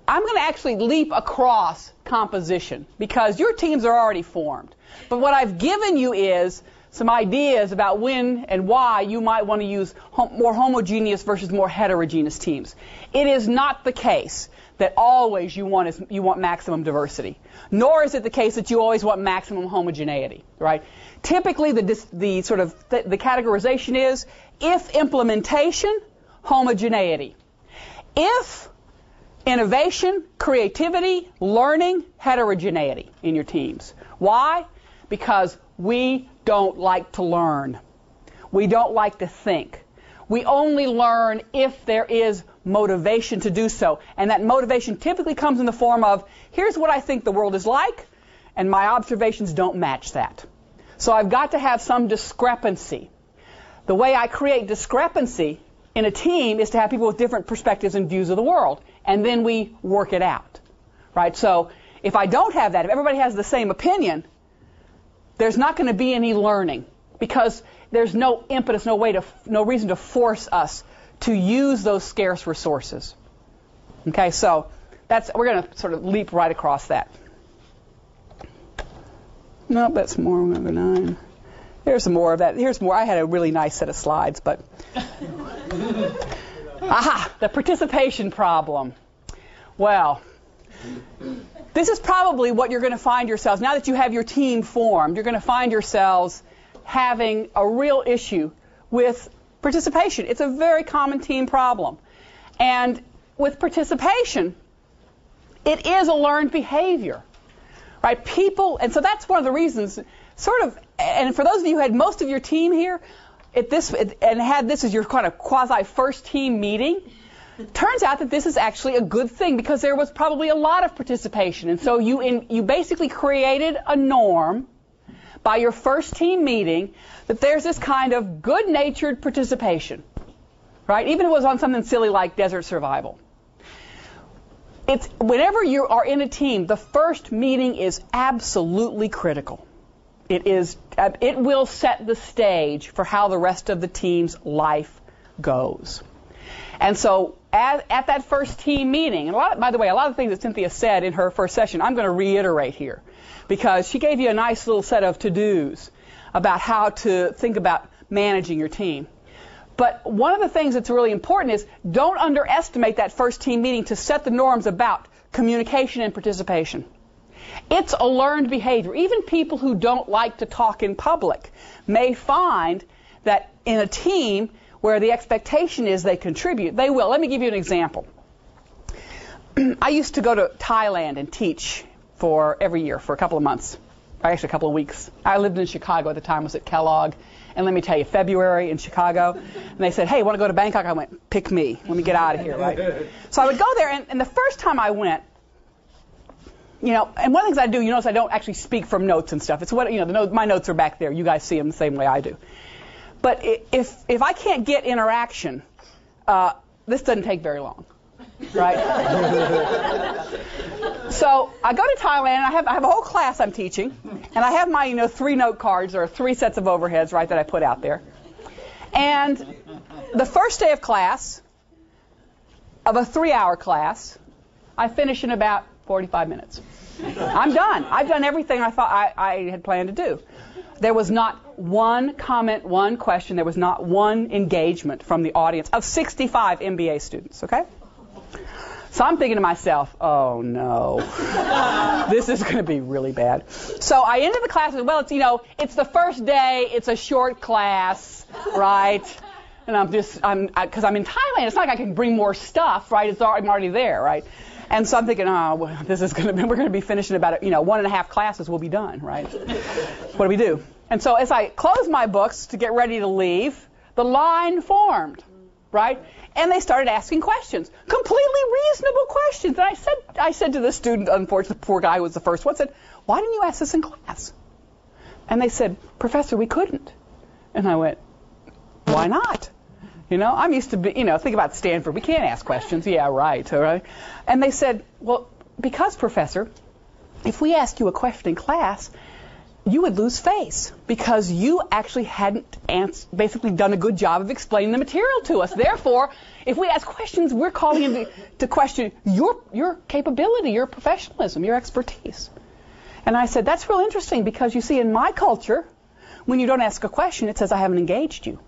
I'm going to actually leap across composition because your teams are already formed. But what I've given you is some ideas about when and why you might want to use hom- more homogeneous versus more heterogeneous teams. It is not the case that always you want is, you want maximum diversity, nor is it the case that you always want maximum homogeneity, right? Typically, the dis, the sort of th- the categorization is if implementation, homogeneity. If innovation, creativity, learning, heterogeneity in your teams. Why? Because we don't like to learn. We don't like to think. We only learn if there is motivation to do so. And that motivation typically comes in the form of here's what I think the world is like, and my observations don't match that. So I've got to have some discrepancy. The way I create discrepancy in a team is to have people with different perspectives and views of the world, and then we work it out. Right? So if I don't have that, if everybody has the same opinion, there's not going to be any learning because there's no impetus, no way to, no reason to force us to use those scarce resources. Okay, so that's we're going to sort of leap right across that. No, that's more number nine. Here's some more of that. Here's more. I had a really nice set of slides, but aha, the participation problem. Well, this is probably what you're going to find yourselves now that you have your team formed. You're going to find yourselves having a real issue with participation. It's a very common team problem. And with participation, it is a learned behavior. Right? People, and so that's one of the reasons, sort of, and for those of you who had most of your team here, at this, and had this as your kind of quasi first team meeting, turns out that this is actually a good thing because there was probably a lot of participation. And so you, in, you basically created a norm by your first team meeting that there's this kind of good natured participation, right? Even if it was on something silly like desert survival. It's, whenever you are in a team, the first meeting is absolutely critical. It is, Uh, it will set the stage for how the rest of the team's life goes. And so at, at that first team meeting, and a lot, by the way, a lot of things that Cynthia said in her first session, I'm going to reiterate here because she gave you a nice little set of to-dos about how to think about managing your team. But one of the things that's really important is don't underestimate that first team meeting to set the norms about communication and participation. It's a learned behavior. Even people who don't like to talk in public may find that in a team where the expectation is they contribute, they will. Let me give you an example. I used to go to Thailand and teach for every year for a couple of months, or actually a couple of weeks. I lived in Chicago at the time, was at Kellogg. And let me tell you, February in Chicago, and they said, hey, want to go to Bangkok? I went, pick me. Let me get out of here, right? So I would go there, and, and the first time I went, you know, and one of the things I do, you notice I don't actually speak from notes and stuff. It's what, you know, my notes are back there. You guys see them the same way I do. But if, if I can't get interaction, uh, this doesn't take very long, right? so I go to Thailand, and I have, I have a whole class I'm teaching, and I have my, you know, three note cards or three sets of overheads, right, that I put out there. And the first day of class, of a three-hour class, I finish in about 45 minutes. I'm done. I've done everything I thought I, I had planned to do. There was not one comment, one question. There was not one engagement from the audience of 65 MBA students, okay? So I'm thinking to myself, oh no, this is going to be really bad. So I ended the class with, well, it's, you know, it's the first day, it's a short class, right? And I'm just, I'm, because I'm in Thailand, it's not like I can bring more stuff, right? It's I'm already there, right? And so I'm thinking, oh, well, this is going to be, we're going to be finishing about, you know, one and a half classes will be done, right? what do we do? And so as I closed my books to get ready to leave, the line formed, right? And they started asking questions, completely reasonable questions. And I said, I said to the student, unfortunately, the poor guy was the first one, said, why didn't you ask this in class? And they said, Professor, we couldn't. And I went, why not? You know, I'm used to be, you know, think about Stanford. We can't ask questions. Yeah, right, all right. And they said, well, because, Professor, if we asked you a question in class, you would lose face because you actually hadn't ans- basically done a good job of explaining the material to us. Therefore, if we ask questions, we're calling you to, to question your your capability, your professionalism, your expertise. And I said, that's real interesting because you see, in my culture, when you don't ask a question, it says I haven't engaged you.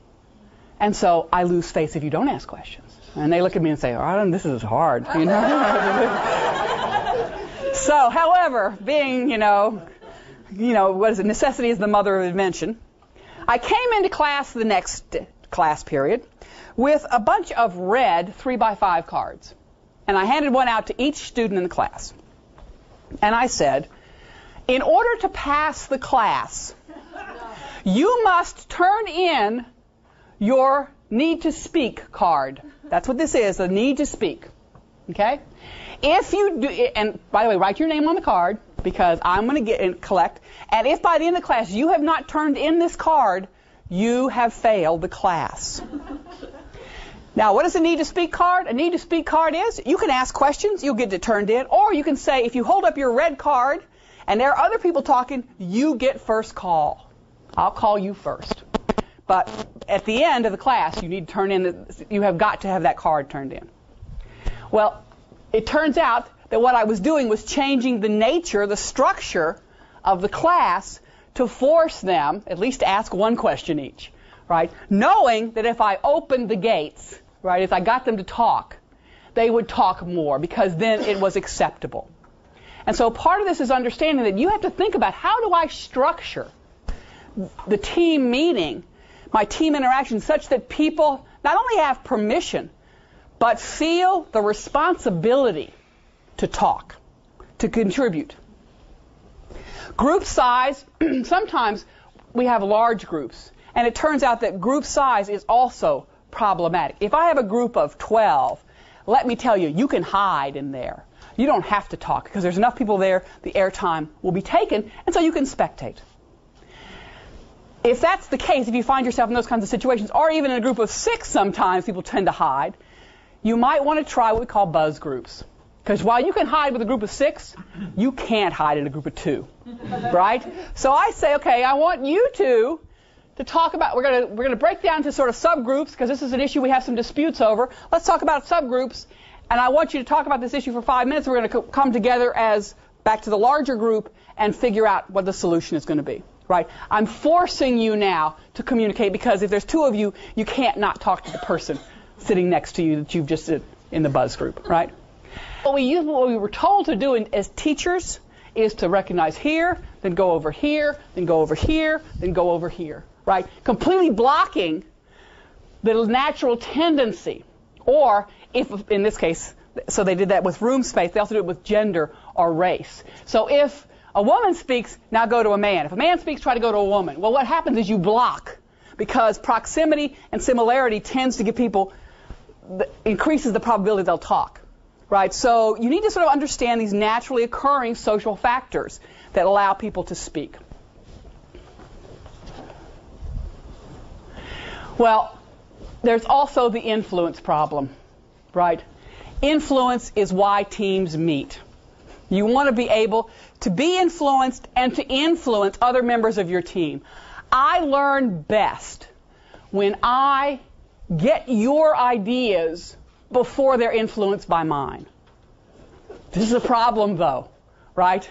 And so I lose face if you don't ask questions. And they look at me and say, oh, this is hard, you know. so, however, being, you know, you know, what is it? Necessity is the mother of invention. I came into class the next class period with a bunch of red three by five cards. And I handed one out to each student in the class. And I said, in order to pass the class, you must turn in your need to speak card. That's what this is, a need to speak. Okay? If you do, and by the way, write your name on the card because I'm going to get and collect. And if by the end of the class you have not turned in this card, you have failed the class. Now, what is a need to speak card? A need to speak card is you can ask questions, you'll get it turned in, or you can say if you hold up your red card and there are other people talking, you get first call. I'll call you first. But at the end of the class, you need to turn in, the, you have got to have that card turned in. Well, it turns out that what I was doing was changing the nature, the structure of the class to force them at least to ask one question each, right? Knowing that if I opened the gates, right, if I got them to talk, they would talk more because then it was acceptable. And so part of this is understanding that you have to think about how do I structure the team meeting my team interaction such that people not only have permission, but feel the responsibility to talk, to contribute. Group size, sometimes we have large groups, and it turns out that group size is also problematic. If I have a group of 12, let me tell you, you can hide in there. You don't have to talk because there's enough people there, the airtime will be taken, and so you can spectate. If that's the case, if you find yourself in those kinds of situations, or even in a group of six sometimes people tend to hide, you might want to try what we call buzz groups. Because while you can hide with a group of six, you can't hide in a group of two. Right? So I say, okay, I want you two to talk about we're going to we're going to break down into sort of subgroups because this is an issue we have some disputes over. Let's talk about subgroups and I want you to talk about this issue for 5 minutes. We're going to co- come together as back to the larger group and figure out what the solution is going to be. Right? I'm forcing you now to communicate because if there's two of you, you can't not talk to the person sitting next to you that you've just in the buzz group, right? What we, use, what we were told to do in, as teachers is to recognize here, then go over here, then go over here, then go over here, right? Completely blocking the natural tendency. Or, if in this case, so they did that with room space, they also do it with gender or race. So if a woman speaks, now go to a man. If a man speaks, try to go to a woman. Well, what happens is you block because proximity and similarity tends to give people, increases the probability they'll talk right? So you need to sort of understand these naturally occurring social factors that allow people to speak. Well, there's also the influence problem, right? Influence is why teams meet. You want to be able to be influenced and to influence other members of your team. I learn best when I get your ideas before they're influenced by mine. This is a problem, though, right?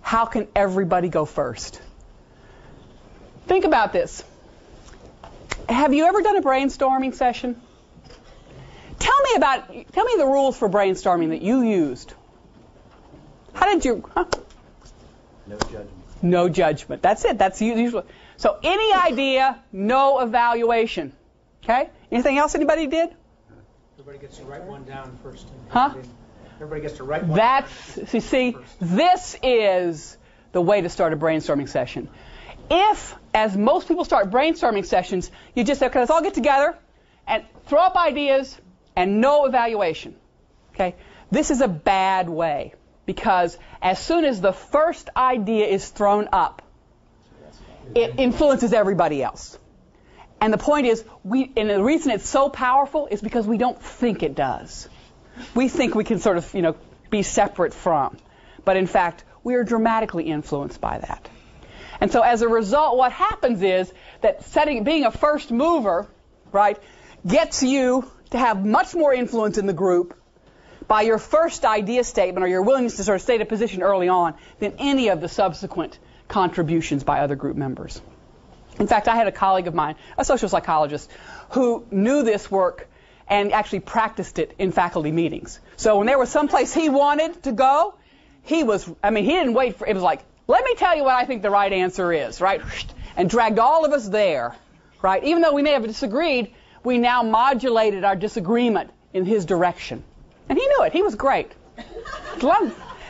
How can everybody go first? Think about this. Have you ever done a brainstorming session? Tell me about, tell me the rules for brainstorming that you used. How did you, huh? No judgment. No judgment. That's it. That's usually. So any idea, no evaluation. Okay? Anything else anybody did? Everybody gets to write one down first. Huh? Everybody gets to write one. Down. That's, you see, this is the way to start a brainstorming session. If, as most people start brainstorming sessions, you just say, okay, let's all get together and throw up ideas and no evaluation. Okay? This is a bad way because as soon as the first idea is thrown up, it influences everybody else. And the point is, we, and the reason it's so powerful is because we don't think it does. We think we can sort of, you know, be separate from. But in fact, we are dramatically influenced by that. And so as a result, what happens is that setting, being a first mover, right, gets you to have much more influence in the group by your first idea statement or your willingness to sort of state a position early on than any of the subsequent contributions by other group members. In fact, I had a colleague of mine, a social psychologist, who knew this work and actually practiced it in faculty meetings. So when there was someplace he wanted to go, he was, I mean, he didn't wait for, it was like, let me tell you what I think the right answer is, right? And dragged all of us there, right? Even though we may have disagreed, we now modulated our disagreement in his direction. And he knew it. He was great.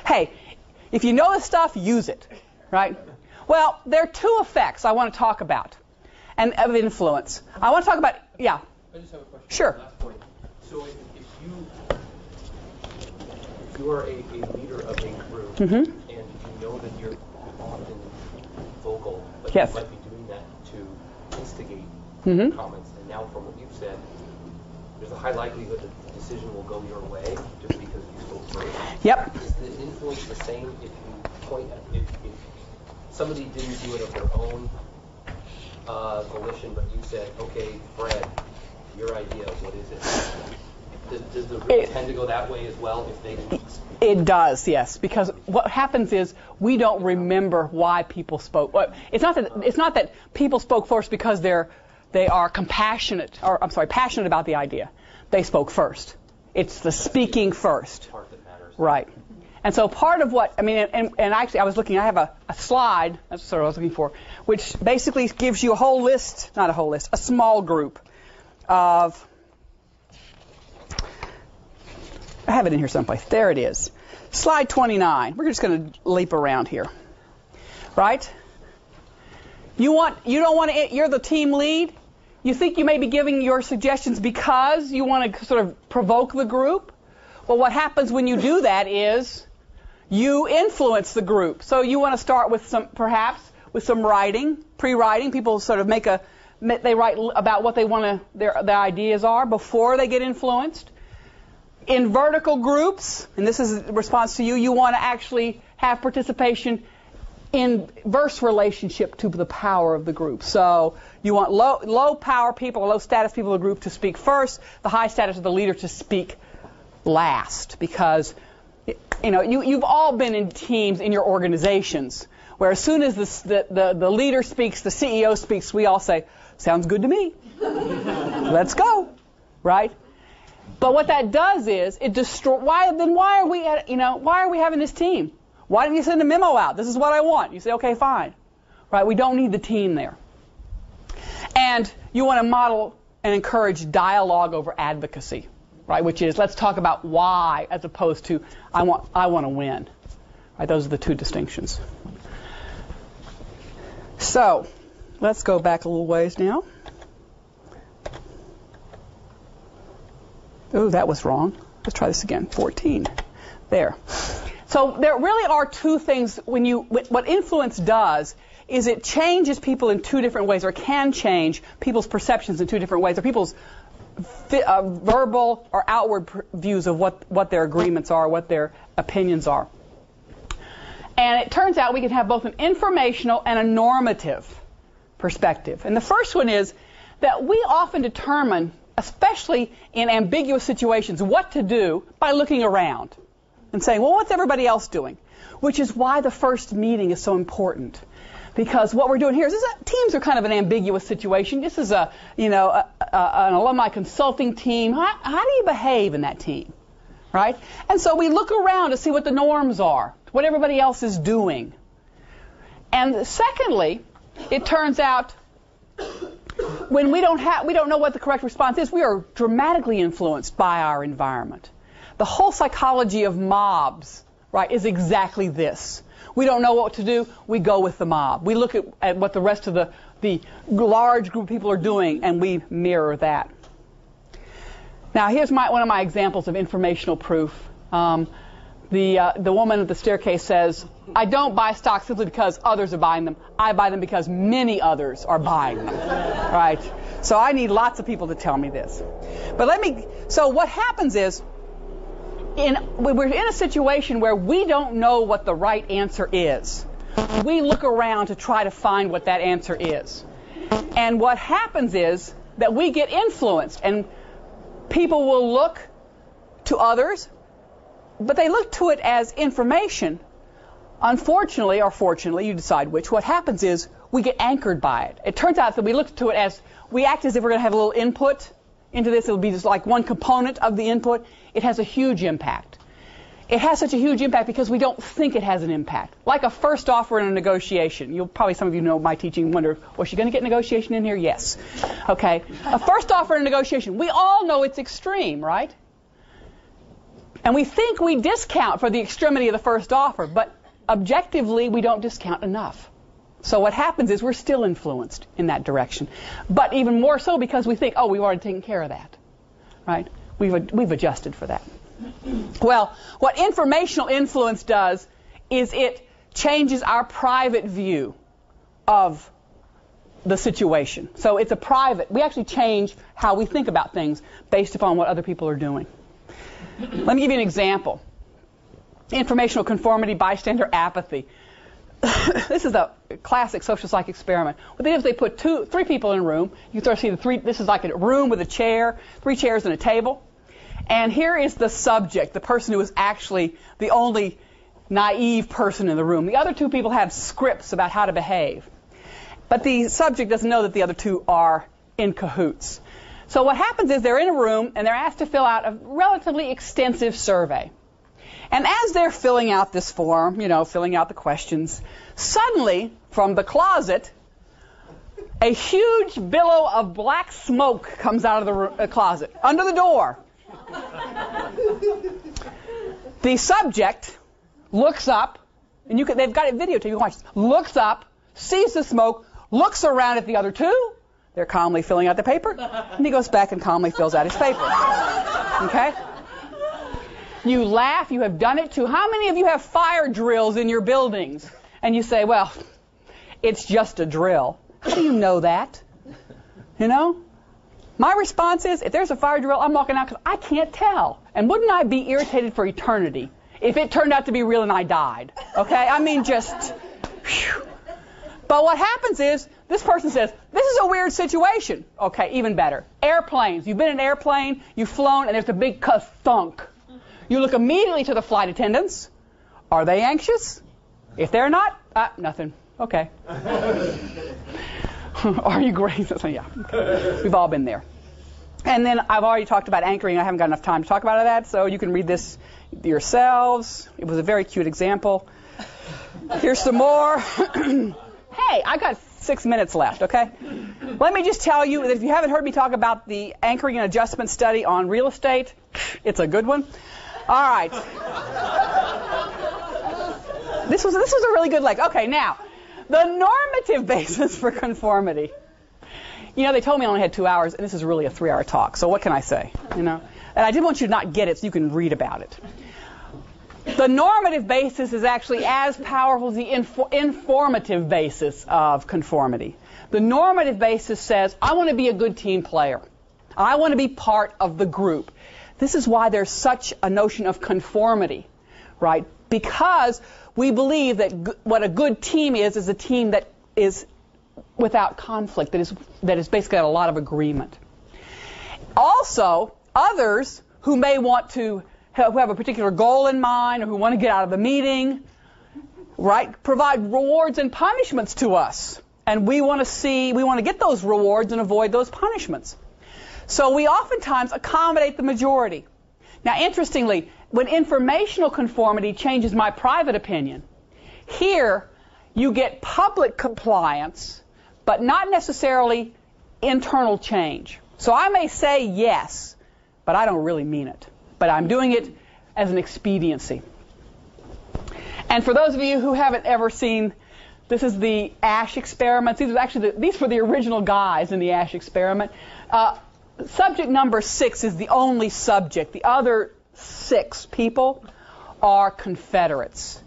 hey, if you know this stuff, use it, right? Well, there are two effects I want to talk about and of influence. I want to talk about, yeah. I just have a question. Sure. So if, if you if you are a, a leader of a group Mm-hmm. and you know that you're often vocal, but Yes. you might be doing that to instigate Mhm. comments, and now from what you've said, there's a high likelihood that the decision will go your way just because you spoke first. Yep. Is the influence the same if you point at, if, if somebody didn't do it of their own uh, volition, but you said, okay, Fred, your idea, what is it? Does, does the It- tend to go that way as well if they didn't? It does, yes, because what happens is we don't remember why people spoke. It's not that it's not that people spoke first because they're they are compassionate or I'm sorry, passionate about the idea. They spoke first. It's the speaking first. part that matters? Right. And so part of what, I mean, and, and actually I was looking, I have a, a slide, that's sort of what I was looking for, which basically gives you a whole list, not a whole list, a small group of, I have it in here someplace. There it is. Slide 29. We're just going to leap around here. Right? You want, you don't want to, you're the team lead. You think you may be giving your suggestions because you want to sort of provoke the group? Well, what happens when you do that is you influence the group. So you want to start with some, perhaps, with some writing, pre-writing. People sort of make a, they write about what they want to, their, their ideas are before they get influenced. In vertical groups, and this is a response to you, you want to actually have participation inverse relationship to the power of the group. So you want low, low power people, low status people in the group to speak first, the high status of the leader to speak last. Because, you know, you, you've all been in teams in your organizations where as soon as the, the, the, the leader speaks, the CEO speaks, we all say, sounds good to me. Let's go. Right? But what that does is it destroys. Why then? Why are we? At, you know, why are we having this team? Why didn't you send a memo out? This is what I want. You say, okay, fine. Right? We don't need the team there. And you want to model and encourage dialogue over advocacy, right? Which is let's talk about why as opposed to I want I want to win. Right? Those are the two distinctions. So, let's go back a little ways now. Oh, that was wrong. Let's try this again. 14. There. So there really are two things when you what influence does is it changes people in two different ways or can change people's perceptions in two different ways or people's uh, verbal or outward views of what what their agreements are, what their opinions are. And it turns out we can have both an informational and a normative perspective. And the first one is that we often determine, especially in ambiguous situations, what to do by looking around and saying, well, what's everybody else doing? Which is why the first meeting is so important. Because what we're doing here is, is teams are kind of an ambiguous situation. This is a, you know, a, a, an alumni consulting team. How, how do you behave in that team? Right? And so we look around to see what the norms are, what everybody else is doing. And secondly, it turns out when we don't have, we don't know what the correct response is, we are dramatically influenced by our environment. The whole psychology of mobs, right, is exactly this. We don't know what to do, we go with the mob. We look at, at what the rest of the, the large group of people are doing and we mirror that. Now, here's my, one of my examples of informational proof. Um, the, uh, the woman at the staircase says, I don't buy stocks simply because others are buying them. I buy them because many others are buying them. right? So I need lots of people to tell me this. But let me, so what happens is, in, we're in a situation where we don't know what the right answer is. We look around to try to find what that answer is. And what happens is that we get influenced, and people will look to others, but they look to it as information. Unfortunately, or fortunately, you decide which, what happens is we get anchored by it. It turns out that we look to it as we act as if we're going to have a little input into this. It'll be just like one component of the input. It has a huge impact. It has such a huge impact because we don't think it has an impact. Like a first offer in a negotiation. You'll probably some of you know my teaching. Wonder, was she going to get negotiation in here? Yes. Okay. A first offer in a negotiation. We all know it's extreme, right? And we think we discount for the extremity of the first offer, but objectively we don't discount enough. So what happens is we're still influenced in that direction. But even more so because we think, oh, we've already taken care of that. Right? We've, we've adjusted for that. Well, what informational influence does is it changes our private view of the situation. So it's a private, we actually change how we think about things based upon what other people are doing. Let me give you an example. Informational conformity, bystander apathy. this is a classic social psych experiment. What they do is they put two, three people in a room. You can sort of see the three. This is like a room with a chair, three chairs and a table. And here is the subject, the person who is actually the only naive person in the room. The other two people have scripts about how to behave. But the subject doesn't know that the other two are in cahoots. So what happens is they're in a room and they're asked to fill out a relatively extensive survey. And as they're filling out this form, you know, filling out the questions, suddenly from the closet, a huge billow of black smoke comes out of the uh, closet, under the door. the subject looks up, and you can, they've got it videotaped, you can watch looks up, sees the smoke, looks around at the other two, They're calmly filling out the paper, and he goes back and calmly fills out his paper. Okay? You laugh, you have done it too. How many of you have fire drills in your buildings? And you say, well, it's just a drill. How do you know that? You know? My response is, if there's a fire drill, I'm walking out because I can't tell. And wouldn't I be irritated for eternity if it turned out to be real and I died? Okay? I mean, just. Whew. But what happens is, this person says, this is a weird situation. Okay, even better. Airplanes. You've been in an airplane, you've flown, and there's a big thunk. You look immediately to the flight attendants. Are they anxious? If they're not, uh, nothing. Okay. Are you great? yeah. We've all been there. And then I've already talked about anchoring. I haven't got enough time to talk about that, so you can read this yourselves. It was a very cute example. Here's some more. hey, I got six minutes left, okay? Let me just tell you that if you haven't heard me talk about the anchoring and adjustment study on real estate, it's a good one. All right. This was this was a really good leg. Okay, now the normative basis for conformity. You know, they told me I only had two hours, and this is really a three-hour talk. So what can I say? You know, and I did want you to not get it so you can read about it. The normative basis is actually as powerful as the infor- informative basis of conformity. The normative basis says, I want to be a good team player. I want to be part of the group. This is why there's such a notion of conformity, right? Because we believe that what a good team is is a team that is without conflict, that is that is basically got a lot of agreement. Also, others who may want to who have a particular goal in mind or who want to get out of the meeting, right, provide rewards and punishments to us. And we want to see, we want to get those rewards and avoid those punishments. So we oftentimes accommodate the majority. Now, interestingly, when informational conformity changes my private opinion, here you get public compliance, but not necessarily internal change. So I may say yes, but I don't really mean it but I'm doing it as an expediency. And for those of you who haven't ever seen, this is the Asch experiments. These are actually the, these were the original guys in the Asch experiment. Uh, subject number six is the only subject. The other six people are Confederates,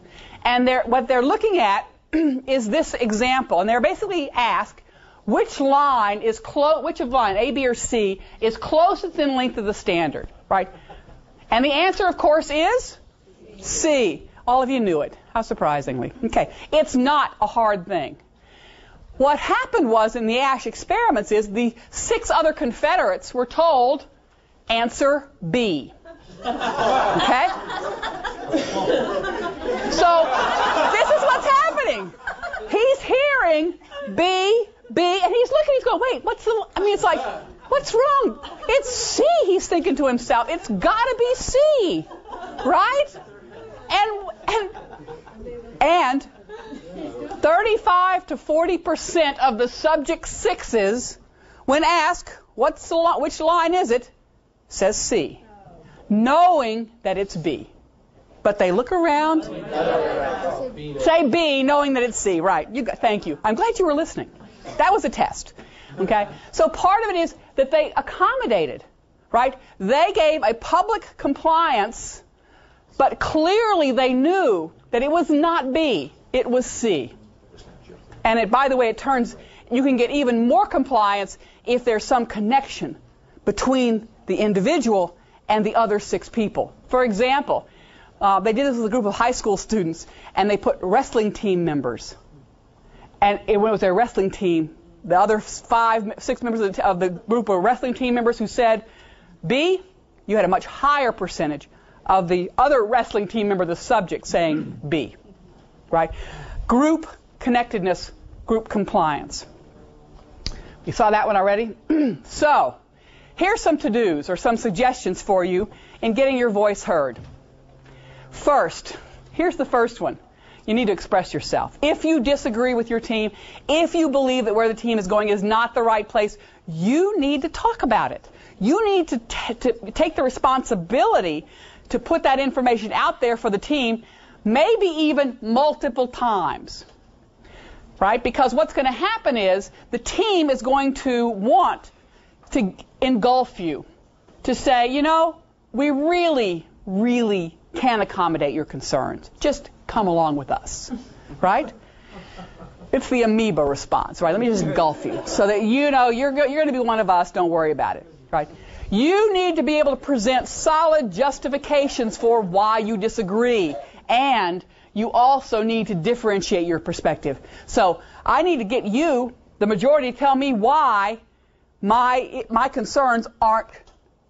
and they're, what they're looking at is this example, and they're basically asked which line is close, which of line A, B, or C is closest in length to the standard, right? And the answer, of course, is C. All of you knew it. How surprisingly. Okay. It's not a hard thing. What happened was in the Asch experiments is the six other Confederates were told answer B. Okay? So this is what's happening. He's hearing B, B, and he's looking, he's going, wait, what's the, I mean, it's like, What's wrong? It's C, he's thinking to himself. It's got to be C. Right? And and and 35 to 40% of the subject sixes when asked li- which line is it says C, knowing that it's B. But they look around, say B, knowing that it's C. Right? You got, thank you. I'm glad you were listening. That was a test. Okay? So part of it is that they accommodated, right? They gave a public compliance, but clearly they knew that it was not B, it was C. And it, by the way, it turns, you can get even more compliance if there's some connection between the individual and the other six people. For example, uh, they did this with a group of high school students, and they put wrestling team members. And it went with their wrestling team the other five, six members of the, of the group were wrestling team members who said, B, you had a much higher percentage of the other wrestling team member, the subject, saying B. Right? Group connectedness, group compliance. You saw that one already? so, here's some to dos or some suggestions for you in getting your voice heard. First, here's the first one you need to express yourself. If you disagree with your team, if you believe that where the team is going is not the right place, you need to talk about it. You need to, t- to take the responsibility to put that information out there for the team, maybe even multiple times. Right? Because what's going to happen is the team is going to want to engulf you, to say, you know, we really, really can accommodate your concerns. Just come along with us, right? It's the amoeba response, right? Let me just engulf you so that you know you're, go- you're going to be one of us. Don't worry about it, right? You need to be able to present solid justifications for why you disagree. And you also need to differentiate your perspective. So I need to get you, the majority, to tell me why my, my concerns aren't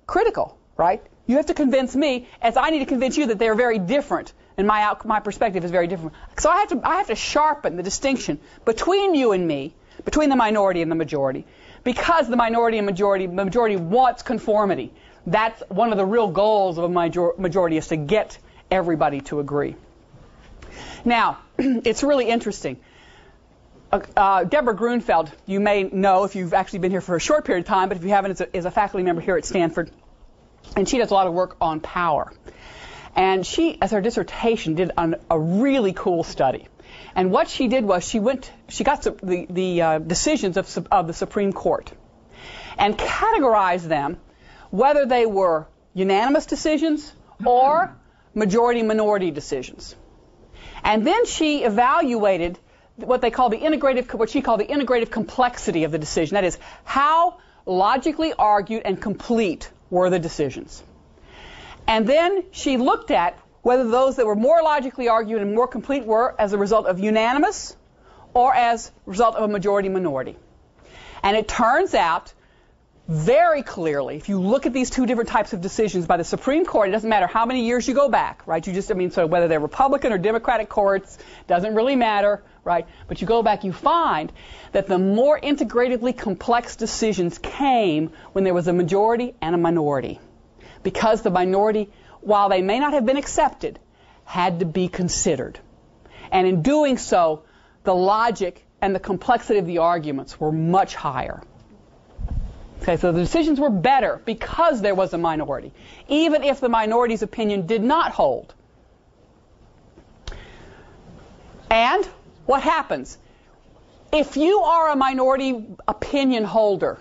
critical, right? You have to convince me, as I need to convince you that they're very different, and my out, my perspective is very different. So I have to I have to sharpen the distinction between you and me, between the minority and the majority, because the minority and majority majority wants conformity. That's one of the real goals of a major, majority is to get everybody to agree. Now, it's really interesting. Uh, uh, Deborah Gruenfeld, you may know if you've actually been here for a short period of time, but if you haven't, is a, is a faculty member here at Stanford and she does a lot of work on power. And she, as her dissertation, did an, a really cool study. And what she did was she went, she got the, the uh, decisions of, of the Supreme Court and categorized them whether they were unanimous decisions or majority minority decisions. And then she evaluated what they call the integrative, what she called the integrative complexity of the decision. That is, how logically argued and complete were the decisions. And then she looked at whether those that were more logically argued and more complete were as a result of unanimous or as a result of a majority minority. And it turns out very clearly, if you look at these two different types of decisions by the Supreme Court, it doesn't matter how many years you go back, right? You just, I mean, so whether they're Republican or Democratic courts, doesn't really matter, right? But you go back, you find that the more integratively complex decisions came when there was a majority and a minority. Because the minority, while they may not have been accepted, had to be considered. And in doing so, the logic and the complexity of the arguments were much higher. Okay, so the decisions were better because there was a minority, even if the minority's opinion did not hold. And what happens? If you are a minority opinion holder,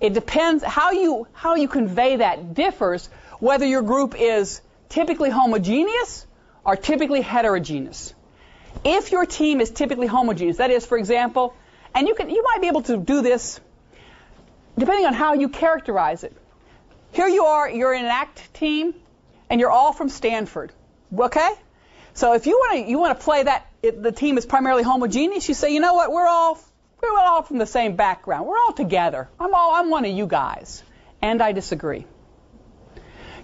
it depends how you how you convey that differs whether your group is typically homogeneous or typically heterogeneous. If your team is typically homogeneous, that is, for example, and you can you might be able to do this depending on how you characterize it. Here you are, you're in an ACT team, and you're all from Stanford. Okay? So if you want to you want to play that it, the team is primarily homogeneous, you say, you know what, we're all we're all from the same background. We're all together. I'm all I'm one of you guys, and I disagree.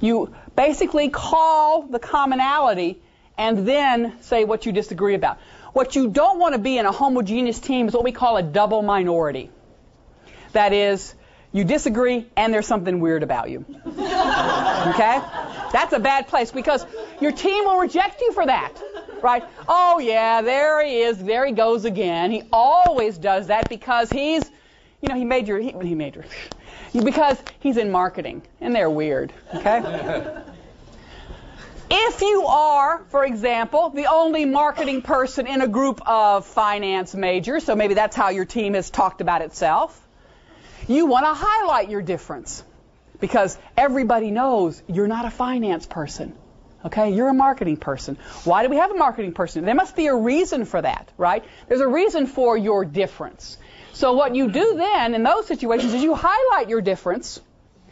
You basically call the commonality and then say what you disagree about. What you don't want to be in a homogeneous team is what we call a double minority. That is, you disagree and there's something weird about you. Okay? That's a bad place because your team will reject you for that. Right? Oh yeah, there he is. There he goes again. He always does that because he's, you know, he major, he, he major, because he's in marketing and they're weird. Okay? If you are, for example, the only marketing person in a group of finance majors, so maybe that's how your team has talked about itself, you want to highlight your difference because everybody knows you're not a finance person. Okay, you're a marketing person. Why do we have a marketing person? There must be a reason for that, right? There's a reason for your difference. So what you do then in those situations is you highlight your difference.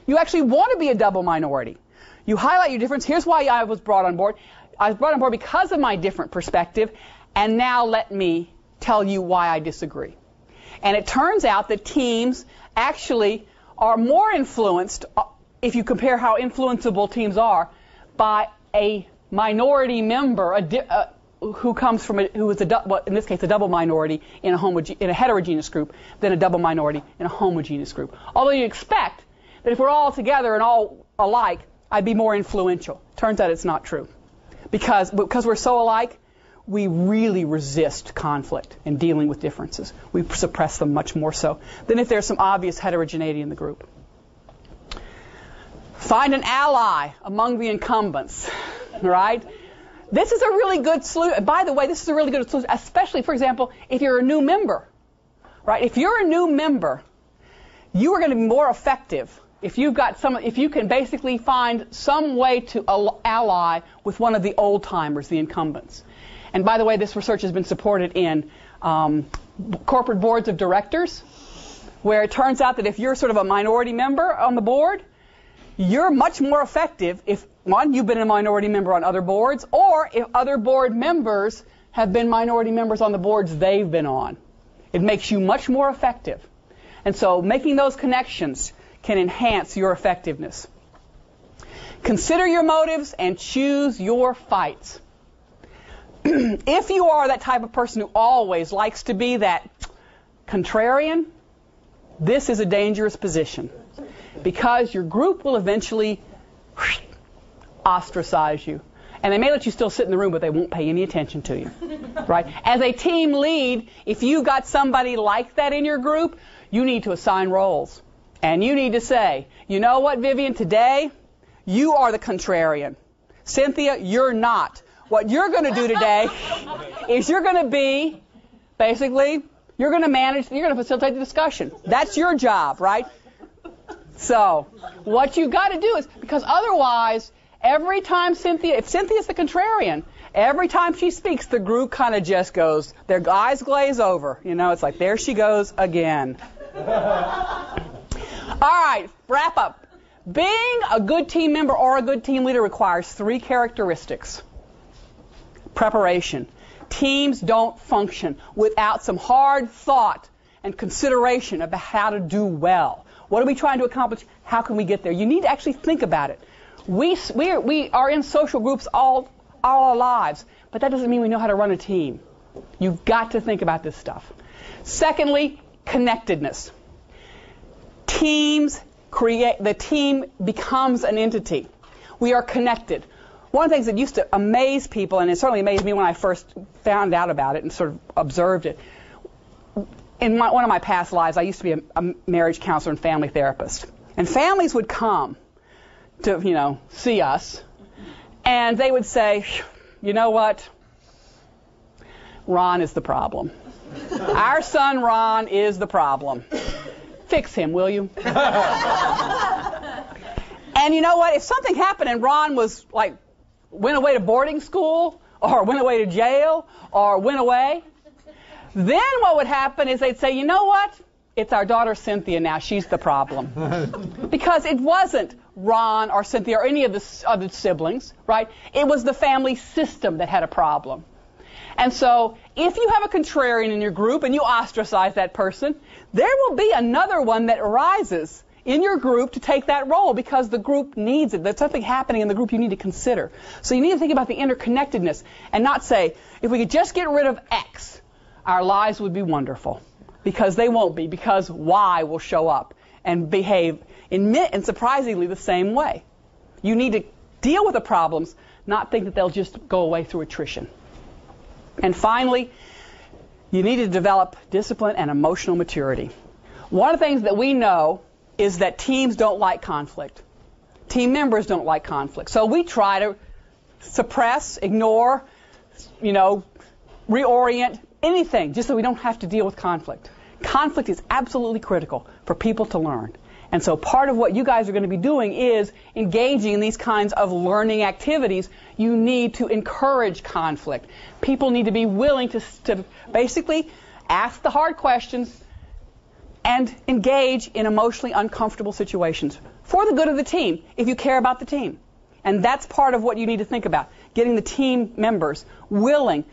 You actually want to be a double minority. You highlight your difference. Here's why I was brought on board. I was brought on board because of my different perspective, and now let me tell you why I disagree. And it turns out that teams actually are more influenced, uh, if you compare how influenceable teams are, by a minority member a di- uh, who comes from a, who is a well, in this case a double minority in a homoge- in a heterogeneous group than a double minority in a homogeneous group. Although you expect that if we're all together and all alike, I'd be more influential. Turns out it's not true. Because because we're so alike, we really resist conflict and dealing with differences. We suppress them much more so than if there's some obvious heterogeneity in the group. Find an ally among the incumbents, right? This is a really good solution. By the way, this is a really good solution, especially, for example, if you're a new member, right? If you're a new member, you are going to be more effective if you've got some, if you can basically find some way to ally with one of the old timers, the incumbents. And by the way, this research has been supported in um, corporate boards of directors, where it turns out that if you're sort of a minority member on the board, you're much more effective if one, you've been a minority member on other boards, or if other board members have been minority members on the boards they've been on. It makes you much more effective. And so making those connections can enhance your effectiveness. Consider your motives and choose your fights. if you are that type of person who always likes to be that contrarian, this is a dangerous position because your group will eventually ostracize you. And they may let you still sit in the room, but they won't pay any attention to you. Right? As a team lead, if you got somebody like that in your group, you need to assign roles. And you need to say, you know what, Vivian, today, you are the contrarian. Cynthia, you're not. What you're going to do today is you're going to be, basically, you're going to manage, you're going to facilitate the discussion. That's your job, right? So, what you've got to do is, because otherwise, every time Cynthia, if Cynthia's the contrarian, every time she speaks, the group kind of just goes, their eyes glaze over. You know, it's like, there she goes again. All right, wrap up. Being a good team member or a good team leader requires three characteristics preparation. Teams don't function without some hard thought and consideration about how to do well. What are we trying to accomplish? How can we get there? You need to actually think about it. We, we, are, we are in social groups all, all our lives, but that doesn't mean we know how to run a team. You've got to think about this stuff. Secondly, connectedness teams create, the team becomes an entity. We are connected. One of the things that used to amaze people, and it certainly amazed me when I first found out about it and sort of observed it, in my, one of my past lives, I used to be a, a marriage counselor and family therapist. And families would come to, you know, see us, and they would say, you know what? Ron is the problem. Our son Ron is the problem. Fix him, will you? and you know what? If something happened and Ron was like, went away to boarding school, or went away to jail, or went away, then what would happen is they'd say, you know what? It's our daughter Cynthia now. She's the problem. because it wasn't Ron or Cynthia or any of the other siblings, right? It was the family system that had a problem. And so, if you have a contrarian in your group and you ostracize that person, there will be another one that arises in your group to take that role because the group needs it. There's something happening in the group you need to consider. So you need to think about the interconnectedness and not say, if we could just get rid of X, our lives would be wonderful. Because they won't be, because Y will show up and behave in, and surprisingly the same way. You need to deal with the problems, not think that they'll just go away through attrition. And finally, you need to develop discipline and emotional maturity. One of the things that we know is that teams don't like conflict. Team members don't like conflict. So we try to suppress, ignore, you know, reorient anything just so we don't have to deal with conflict. Conflict is absolutely critical for people to learn. And so part of what you guys are going to be doing is engaging in these kinds of learning activities. You need to encourage conflict. People need to be willing to, to basically ask the hard questions and engage in emotionally uncomfortable situations for the good of the team if you care about the team. And that's part of what you need to think about. Getting the team members willing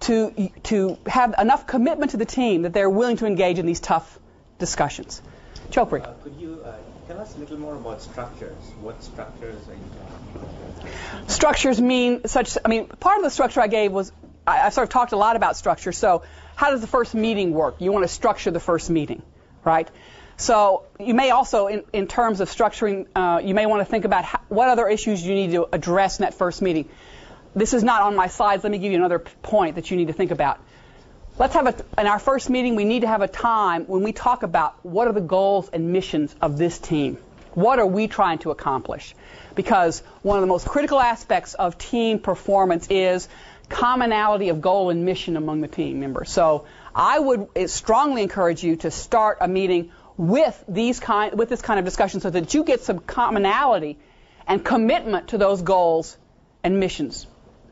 to, to have enough commitment to the team that they're willing to engage in these tough discussions. Chopri. Uh, could you uh, tell us a little more about structures? What structures are you talking about? Structures mean such, I mean, part of the structure I gave was, I, I sort of talked a lot about structure. So, how does the first meeting work? You want to structure the first meeting, right? So, you may also, in, in terms of structuring, uh, you may want to think about how, what other issues you need to address in that first meeting. This is not on my slides. Let me give you another point that you need to think about. Let's have a, in our first meeting, we need to have a time when we talk about what are the goals and missions of this team. What are we trying to accomplish? Because one of the most critical aspects of team performance is commonality of goal and mission among the team members. So I would eh, strongly encourage you to start a meeting with these kind with this kind of discussion so that you get some commonality and commitment to those goals and missions.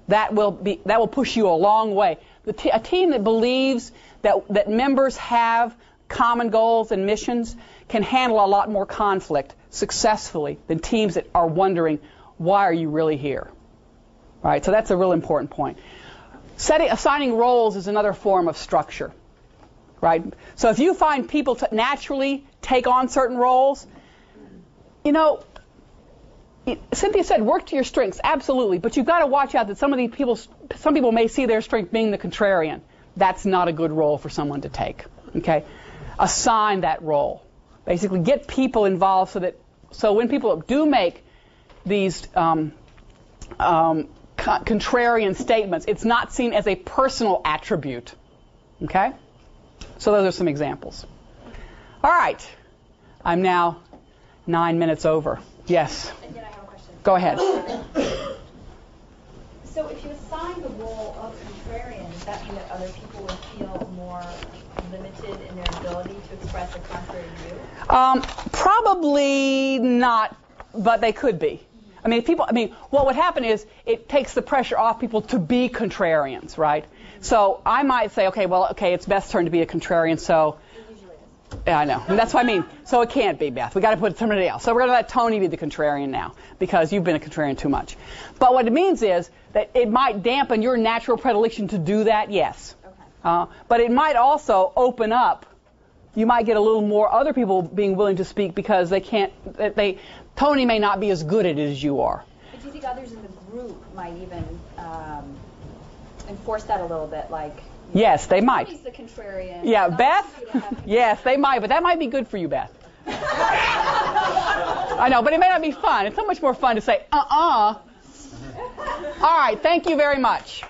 That will be that will push you a long way. T- a team that believes that that members have common goals and missions can handle a lot more conflict successfully than teams that are wondering why are you really here. Right? So that's a real important point. Setting, assigning roles is another form of structure. Right? So if you find people to naturally take on certain roles, you know, Cynthia said, work to your strengths, absolutely. But you've got to watch out that some of these people, some people may see their strength being the contrarian. That's not a good role for someone to take. Okay, assign that role. Basically, get people involved so that so when people do make these um, um, contrarian statements, it's not seen as a personal attribute. Okay, so those are some examples. All right, I'm now nine minutes over. Yes. Go ahead. So if you assign the role of contrarian, does that mean that other people would feel more limited in their ability to express a contrary view? Um, probably not, but they could be. I mean, people. I mean, what would happen is it takes the pressure off people to be contrarians, right? So I might say, okay, well, okay, it's Beth's turn to be a contrarian, so yeah, I know. And that's what I mean. So it can't be Beth. We got to put somebody else. So we're going to let Tony be the contrarian now because you've been a contrarian too much. But what it means is that it might dampen your natural predilection to do that. Yes. Okay. Uh, but it might also open up. You might get a little more other people being willing to speak because they can't. They Tony may not be as good at it as you are. But do you think others in the group might even um, enforce that a little bit, like? Yes, they might. He's the contrarian. Yeah, Beth. yes, they might, but that might be good for you, Beth. I know, but it may not be fun. It's so much more fun to say, uh-uh. All right, thank you very much.